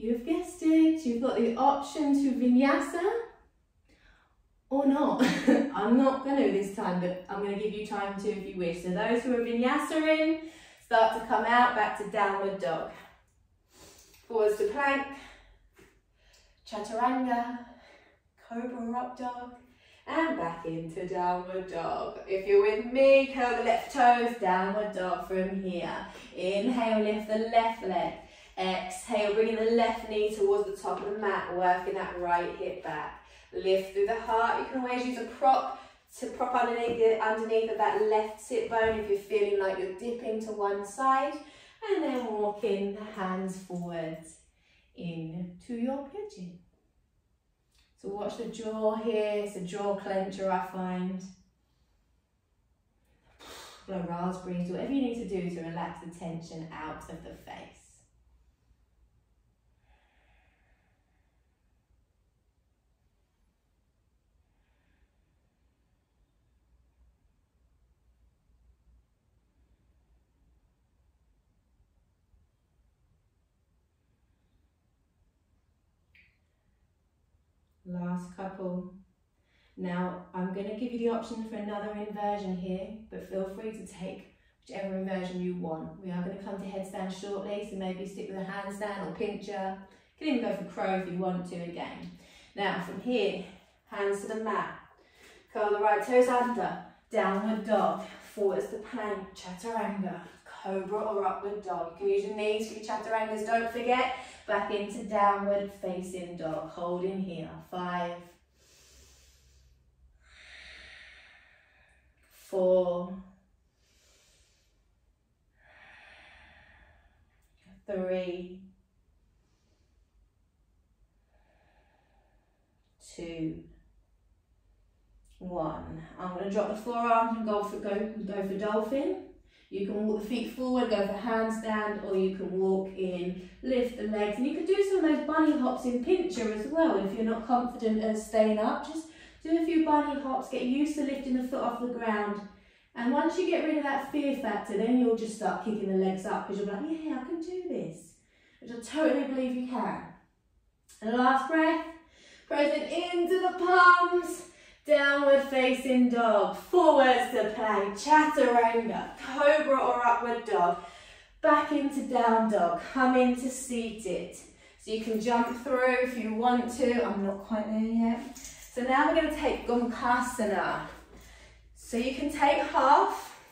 You've guessed it, you've got the option to vinyasa or not. I'm not going to this time, but I'm going to give you time to if you wish. So those who are vinyasa in, start to come out back to downward dog. Forwards to plank, chaturanga, cobra up dog, and back into downward dog. If you're with me, curl the left toes, downward dog from here. Inhale, lift the left leg. Exhale, bringing the left knee towards the top of the mat, working that right hip back. Lift through the heart. You can always use a prop to prop underneath, the, underneath of that left sit bone if you're feeling like you're dipping to one side. And then walking the hands forwards into your pigeon. So watch the jaw here, it's a jaw clencher I find. Blow raspberries, whatever you need to do to relax the tension out of the face. Last couple. Now, I'm going to give you the option for another inversion here, but feel free to take whichever inversion you want. We are going to come to headstand shortly, so maybe stick with a handstand or pincha. You can even go for crow if you want to again. Now, from here, hands to the mat. Curl the right toes under, downward dog, forwards to plank, chaturanga, cobra or upward dog. You can use your knees for your chaturangas, don't forget. Back into downward facing dog. Hold in here. Five, four, three, two, one. I'm going to drop the forearms and go for, go, go for dolphin. You can walk the feet forward, go for handstand, or you can walk in, lift the legs. And you can do some of those bunny hops in pincha as well if you're not confident at staying up. Just do a few bunny hops, get used to lifting the foot off the ground. And once you get rid of that fear factor, then you'll just start kicking the legs up because you'll be like, yeah, I can do this. Which I totally believe you can. And last breath, press it into the palms. Downward facing dog, forwards to plank, chaturanga, cobra or upward dog, back into down dog, come into seated. So you can jump through if you want to, I'm not quite there yet. So now we're going to take Gomukhasana. So you can take half,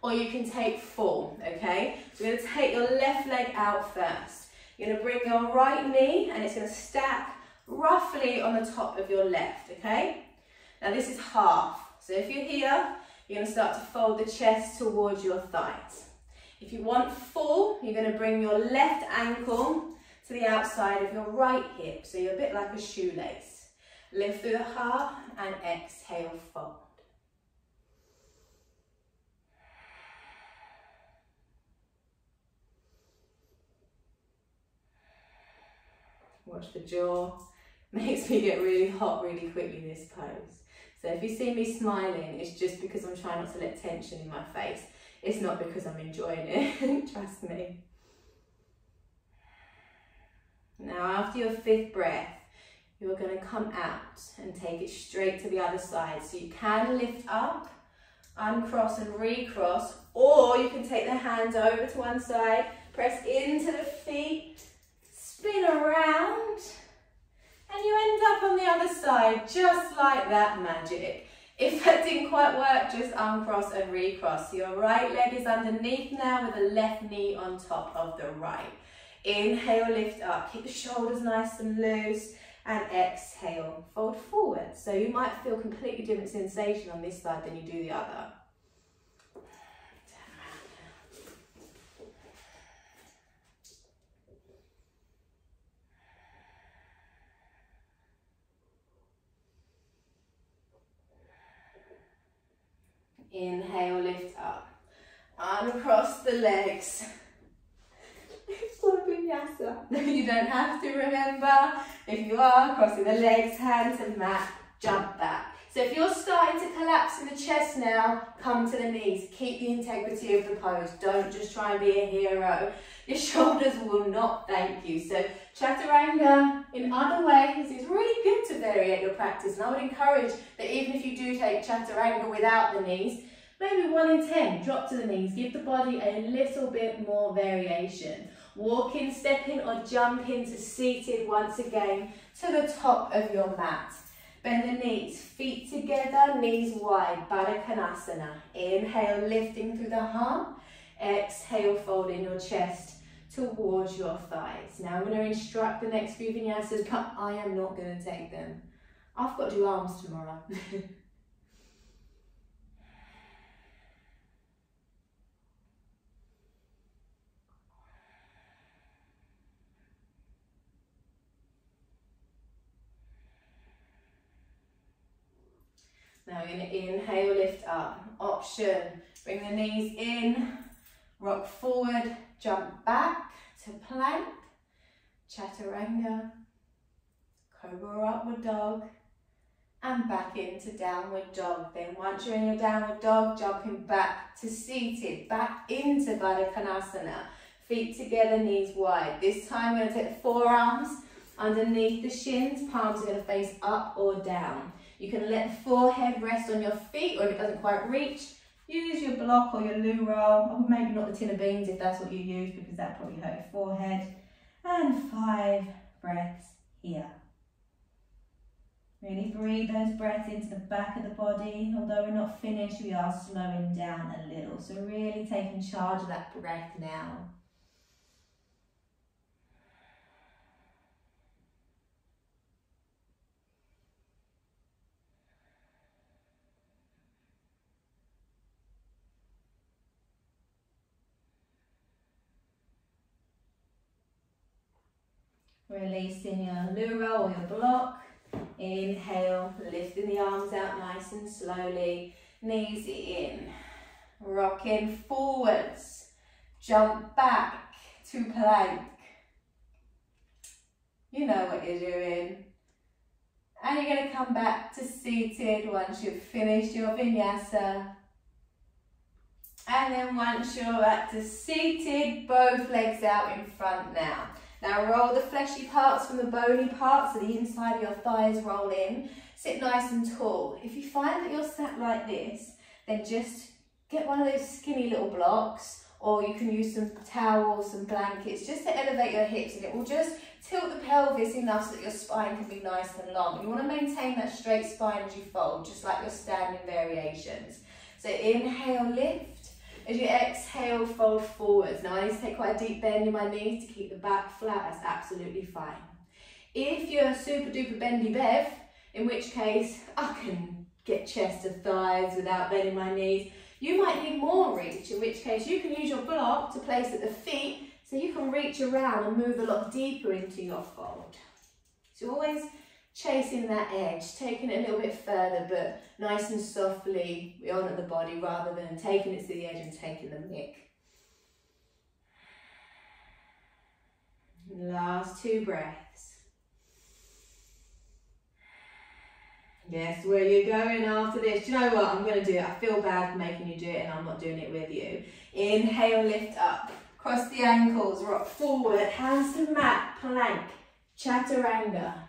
or you can take full, okay? So you're going to take your left leg out first. You're going to bring your right knee, and it's going to stack roughly on the top of your left, okay? Now this is half. So if you're here, you're going to start to fold the chest towards your thighs. If you want full, you're going to bring your left ankle to the outside of your right hip. So you're a bit like a shoelace. Lift through the heart and exhale, fold. Watch the jaw makes me get really hot really quickly this pose. So if you see me smiling, it's just because I'm trying not to let tension in my face. It's not because I'm enjoying it, trust me. Now after your fifth breath, you're going to come out and take it straight to the other side. So you can lift up, uncross and recross, or you can take the hands over to one side, press into the feet, spin around, and you end up on the other side, just like that magic. If that didn't quite work, just uncross and recross. Your right leg is underneath now with the left knee on top of the right. Inhale, lift up. Keep the shoulders nice and loose. And exhale, fold forward. So you might feel completely different sensation on this side than you do the other. Inhale, lift up. Uncross the legs. Vinyasa. you don't have to remember. If you are, crossing the legs, hands and mat, jump back. So if you're starting to collapse in the chest now, come to the knees. Keep the integrity of the pose. Don't just try and be a hero. Your shoulders will not thank you. So chaturanga in other ways is really good to vary at your practice. And I would encourage that even if you do take chaturanga without the knees, maybe one in 10, drop to the knees. Give the body a little bit more variation. Walking, stepping or jumping to seated once again to the top of your mat. Bend the knees, feet together, knees wide, Baddha. Inhale, lifting through the heart. Exhale, folding your chest towards your thighs. Now I'm going to instruct the next few vinyasas, but I am not going to take them. I've got to do arms tomorrow. Now we're going to inhale, lift up. Option, bring the knees in, rock forward, jump back to plank, chaturanga, cobra upward dog, and back into downward dog. Then once you're in your downward dog, jumping back to seated, back into Konasana. Feet together, knees wide. This time we're going to take forearms underneath the shins. Palms are going to face up or down. You can let the forehead rest on your feet, or if it doesn't quite reach, use your block or your loo roll, or maybe not the tin of beans if that's what you use, because that probably hurt your forehead. And five breaths here. Really breathe those breaths into the back of the body. Although we're not finished, we are slowing down a little. So really taking charge of that breath now. Releasing your lura or your block. Inhale, lifting the arms out nice and slowly. Knees in. Rocking forwards. Jump back to plank. You know what you're doing. And you're going to come back to seated once you've finished your vinyasa. And then once you're back to seated, both legs out in front now. Now roll the fleshy parts from the bony parts, so the inside of your thighs roll in. Sit nice and tall. If you find that you're sat like this, then just get one of those skinny little blocks or you can use some towels, some blankets, just to elevate your hips and it will just tilt the pelvis enough so that your spine can be nice and long. You want to maintain that straight spine as you fold, just like your standing variations. So inhale, lift. As you exhale, fold forwards. Now I need to take quite a deep bend in my knees to keep the back flat. That's absolutely fine. If you're super duper bendy bev, in which case I can get chest to thighs without bending my knees. You might need more reach, in which case you can use your block to place at the feet so you can reach around and move a lot deeper into your fold. So always chasing that edge, taking it a little bit further, but nice and softly we honour the body rather than taking it to the edge and taking the mick. Last two breaths. Yes, where you're going after this. Do you know what? I'm going to do it. I feel bad making you do it and I'm not doing it with you. Inhale, lift up. Cross the ankles, rock forward, hands to mat, plank, chaturanga.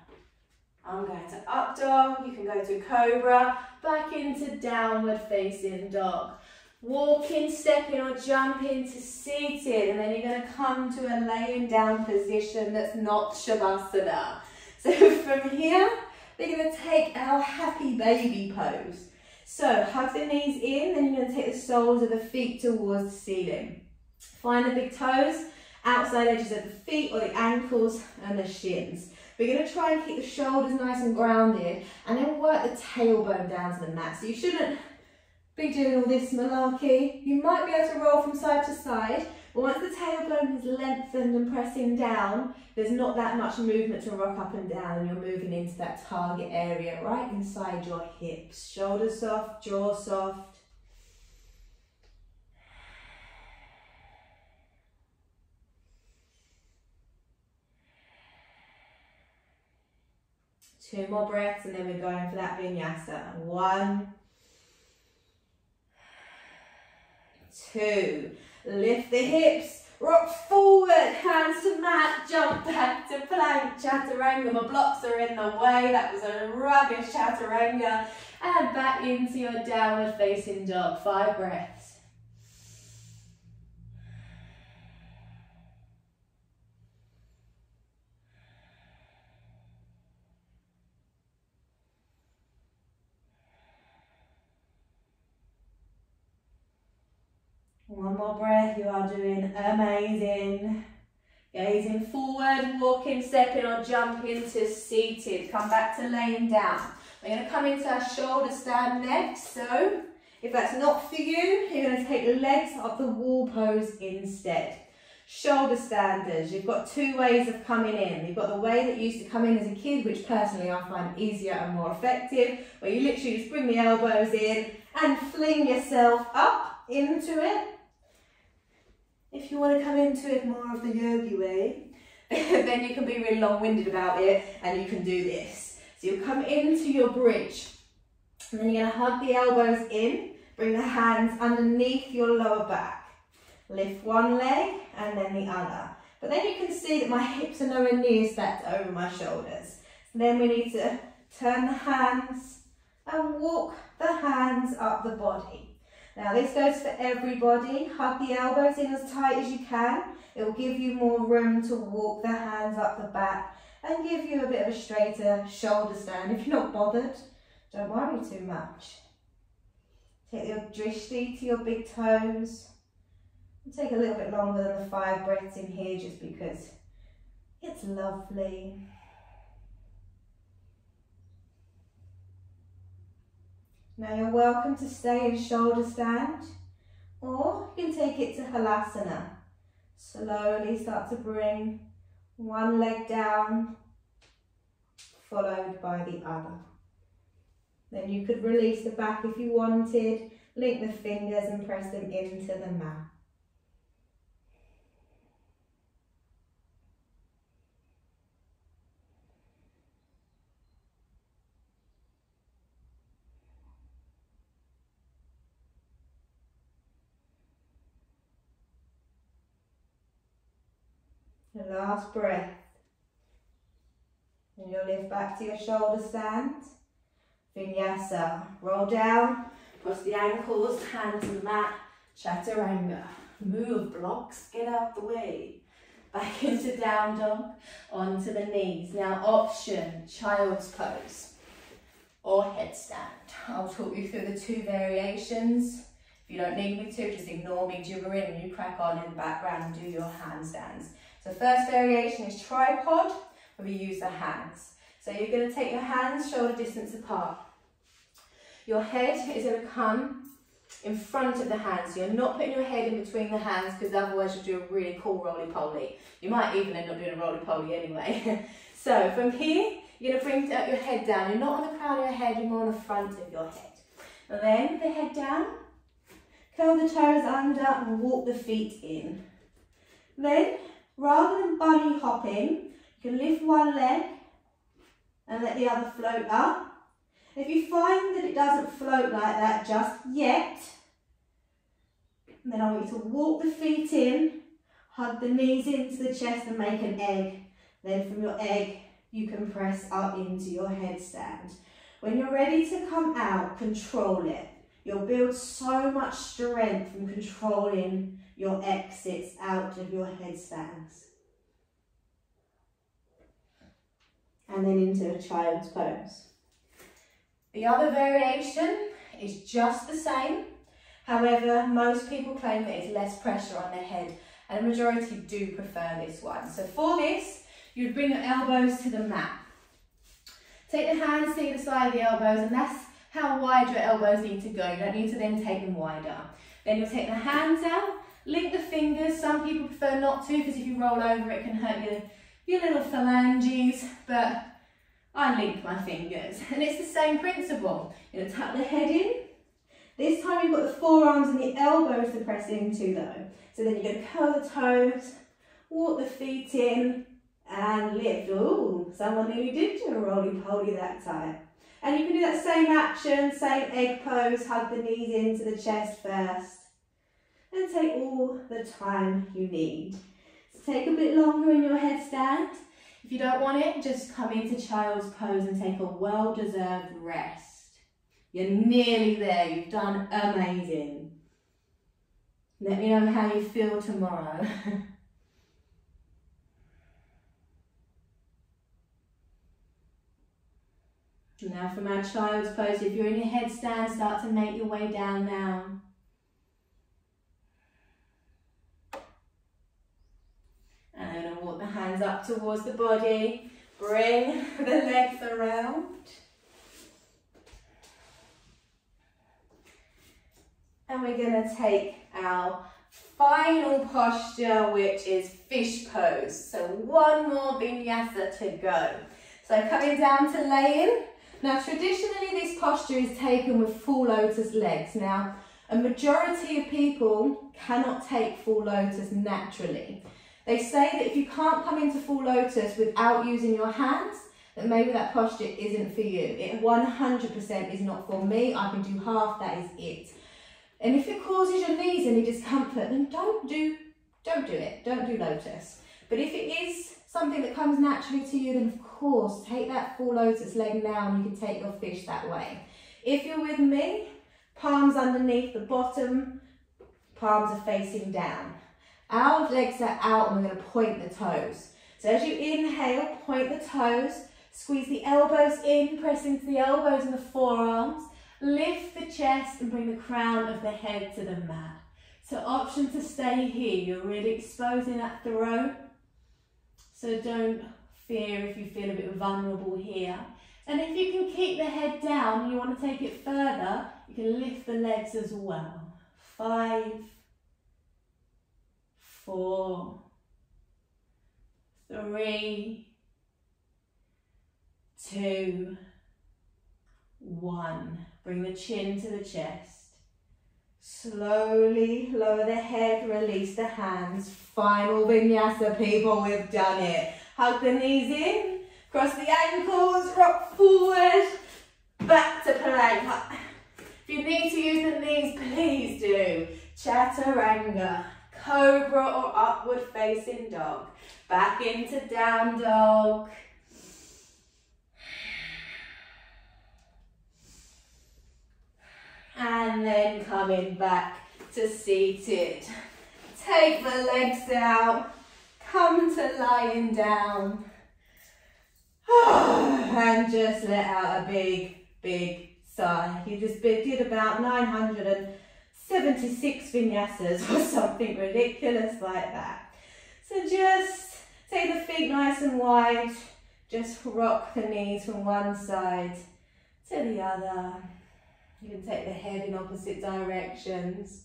I'm going to up dog, you can go to cobra, back into downward facing dog. Walking, stepping or jumping to seated and then you're going to come to a laying down position that's not Shavasana. So from here, we're going to take our happy baby pose. So hug the knees in, then you're going to take the soles of the feet towards the ceiling. Find the big toes, outside edges of the feet or the ankles and the shins. We're going to try and keep the shoulders nice and grounded and then work the tailbone down to the mat. So you shouldn't be doing all this malarkey. You might be able to roll from side to side, but once the tailbone is lengthened and pressing down, there's not that much movement to rock up and down and you're moving into that target area right inside your hips. Shoulders soft, jaw soft. Two more breaths and then we're going for that vinyasa. One, two. Lift the hips, rock forward, hands to mat, jump back to plank, chaturanga. My blocks are in the way, that was a rubbish chaturanga. And back into your downward facing dog, five breaths. One breath, you are doing amazing. Gazing forward, walking, stepping or jumping to seated. Come back to laying down. We're going to come into our shoulder stand next. So if that's not for you, you're going to take the legs up the wall pose instead. shoulder standers. You've got two ways of coming in. You've got the way that you used to come in as a kid, which personally I find easier and more effective, where you literally just bring the elbows in and fling yourself up into it. If you want to come into it more of the yogi way, then you can be really long-winded about it and you can do this. So you'll come into your bridge and then you're going to hug the elbows in, bring the hands underneath your lower back. Lift one leg and then the other. But then you can see that my hips are nowhere near stacked over my shoulders. then we need to turn the hands and walk the hands up the body. Now this goes for everybody. Hug the elbows in as tight as you can. It will give you more room to walk the hands up the back and give you a bit of a straighter shoulder stand. If you're not bothered, don't worry too much. Take your drishti to your big toes. It'll take a little bit longer than the five breaths in here just because it's lovely. Now you're welcome to stay in shoulder stand or you can take it to Halasana. Slowly start to bring one leg down followed by the other. Then you could release the back if you wanted, link the fingers and press them into the mat. Last breath. And you'll lift back to your shoulder stand. Vinyasa. Roll down, cross the ankles, hands on the mat. Chaturanga. Move blocks, get out the way. Back into down dog, onto the knees. Now option, child's pose or headstand. I'll talk you through the two variations. If you don't need me to, just ignore me gibbering and you crack on in the background and do your handstands. So first variation is tripod, where we use the hands. So you're going to take your hands shoulder distance apart. Your head is going to come in front of the hands. So you're not putting your head in between the hands because otherwise you'll do a really cool roly-poly. You might even end up doing a roly-poly anyway. so from here, you're going to bring your head down. You're not on the crown of your head, you're more on the front of your head. And then the head down, curl the toes under and walk the feet in. Then Rather than bunny hopping, you can lift one leg and let the other float up. If you find that it doesn't float like that just yet, then I want you to walk the feet in, hug the knees into the chest and make an egg. Then from your egg, you can press up into your headstand. When you're ready to come out, control it. You'll build so much strength from controlling your exits out of your headstands. And then into a child's pose. The other variation is just the same. However, most people claim that it's less pressure on their head and a majority do prefer this one. So for this, you'd bring your elbows to the mat. Take the hands to either side of the elbows and that's how wide your elbows need to go. You don't need to then take them wider. Then you'll take the hands out Link the fingers. Some people prefer not to because if you roll over it can hurt your, your little phalanges. But I link my fingers. And it's the same principle. You're going to tuck the head in. This time you've got the forearms and the elbows to press into though. So then you're going to curl the toes, walk the feet in and lift. Ooh, someone nearly did do a roly-poly that time. And you can do that same action, same egg pose, hug the knees into the chest first and take all the time you need. So take a bit longer in your headstand. If you don't want it, just come into child's pose and take a well-deserved rest. You're nearly there, you've done amazing. Let me know how you feel tomorrow. now from our child's pose, if you're in your headstand, start to make your way down now. Hands up towards the body. Bring the legs around. And we're going to take our final posture, which is fish pose. So one more vinyasa to go. So coming down to laying. Now traditionally this posture is taken with full lotus legs. Now a majority of people cannot take full lotus naturally. They say that if you can't come into full lotus without using your hands, that maybe that posture isn't for you. It 100% is not for me. I can do half, that is it. And if it causes your knees any discomfort, then don't do, don't do it. Don't do lotus. But if it is something that comes naturally to you, then of course, take that full lotus leg now and you can take your fish that way. If you're with me, palms underneath the bottom, palms are facing down. Our legs are out and we're going to point the toes. So as you inhale, point the toes, squeeze the elbows in, press into the elbows and the forearms, lift the chest and bring the crown of the head to the mat. So option to stay here, you're really exposing that throat. So don't fear if you feel a bit vulnerable here. And if you can keep the head down you want to take it further, you can lift the legs as well. Five, four, three, two, one. Bring the chin to the chest. Slowly lower the head, release the hands. Final vinyasa, people, we've done it. Hug the knees in, cross the ankles, rock forward, back to plank. If you need to use the knees, please do. Chaturanga, cobra or upward facing dog. Back into down dog. And then coming back to seated. Take the legs out, come to lying down. And just let out a big, big sigh. You just did about 976 vinyasas or something ridiculous like that. So just take the feet nice and wide. Just rock the knees from one side to the other. You can take the head in opposite directions.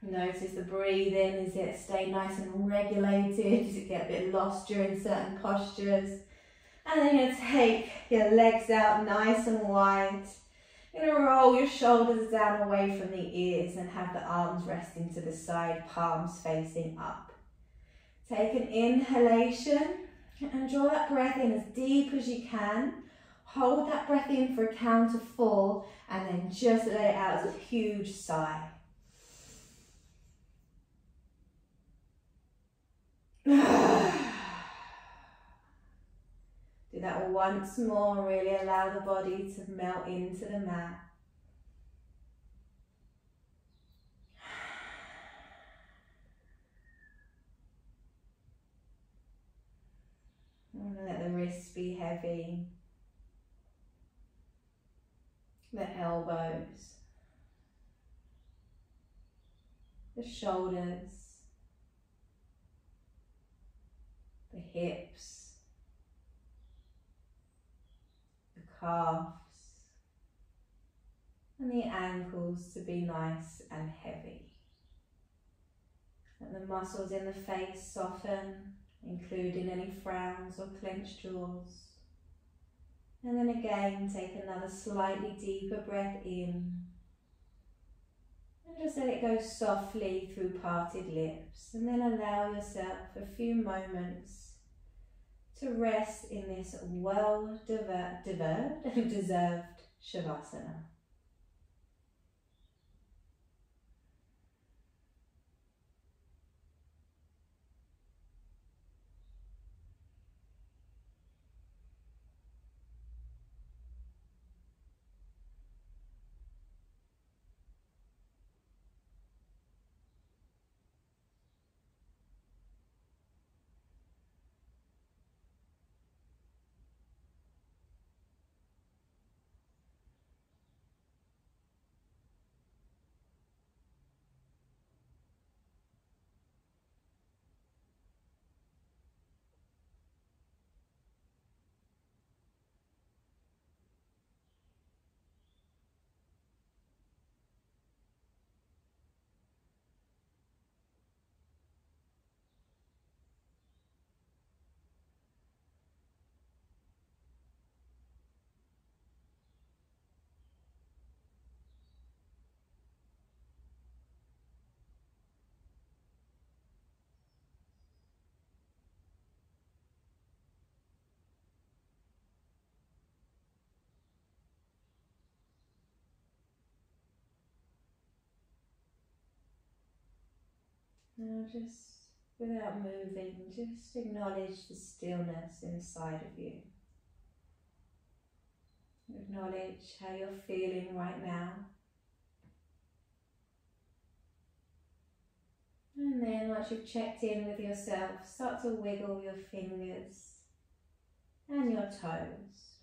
Notice the breathing, is it stay nice and regulated? Does it get a bit lost during certain postures? And then you're to take your legs out nice and wide. You're to roll your shoulders down away from the ears and have the arms resting to the side, palms facing up. Take an inhalation and draw that breath in as deep as you can. Hold that breath in for a count of four and then just let it out as a huge sigh. Do that once more, really allow the body to melt into the mat. let the wrists be heavy, the elbows, the shoulders, the hips, the calves, and the ankles to be nice and heavy. Let the muscles in the face soften including any frowns or clenched jaws. And then again, take another slightly deeper breath in. And just let it go softly through parted lips. And then allow yourself a few moments to rest in this well deserved Shavasana. Now just without moving, just acknowledge the stillness inside of you. Acknowledge how you're feeling right now. And then once you've checked in with yourself, start to wiggle your fingers and your toes.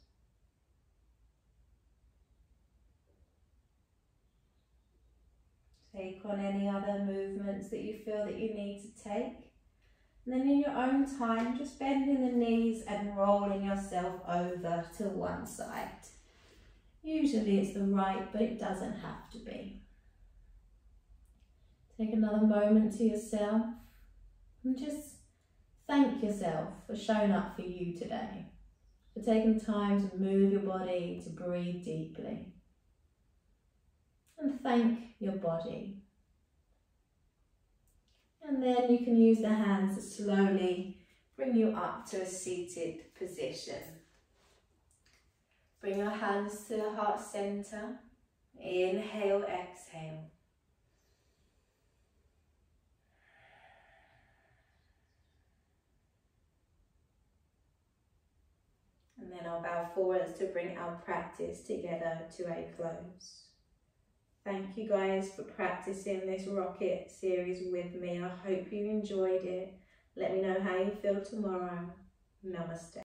Take on any other movements that you feel that you need to take. And then in your own time, just bending the knees and rolling yourself over to one side. Usually it's the right, but it doesn't have to be. Take another moment to yourself and just thank yourself for showing up for you today, for taking time to move your body, to breathe deeply. And thank your body. And then you can use the hands to slowly bring you up to a seated position. Bring your hands to the heart center. Inhale, exhale. And then I'll bow forwards to bring our practice together to a close. Thank you guys for practicing this rocket series with me. I hope you enjoyed it. Let me know how you feel tomorrow. Namaste.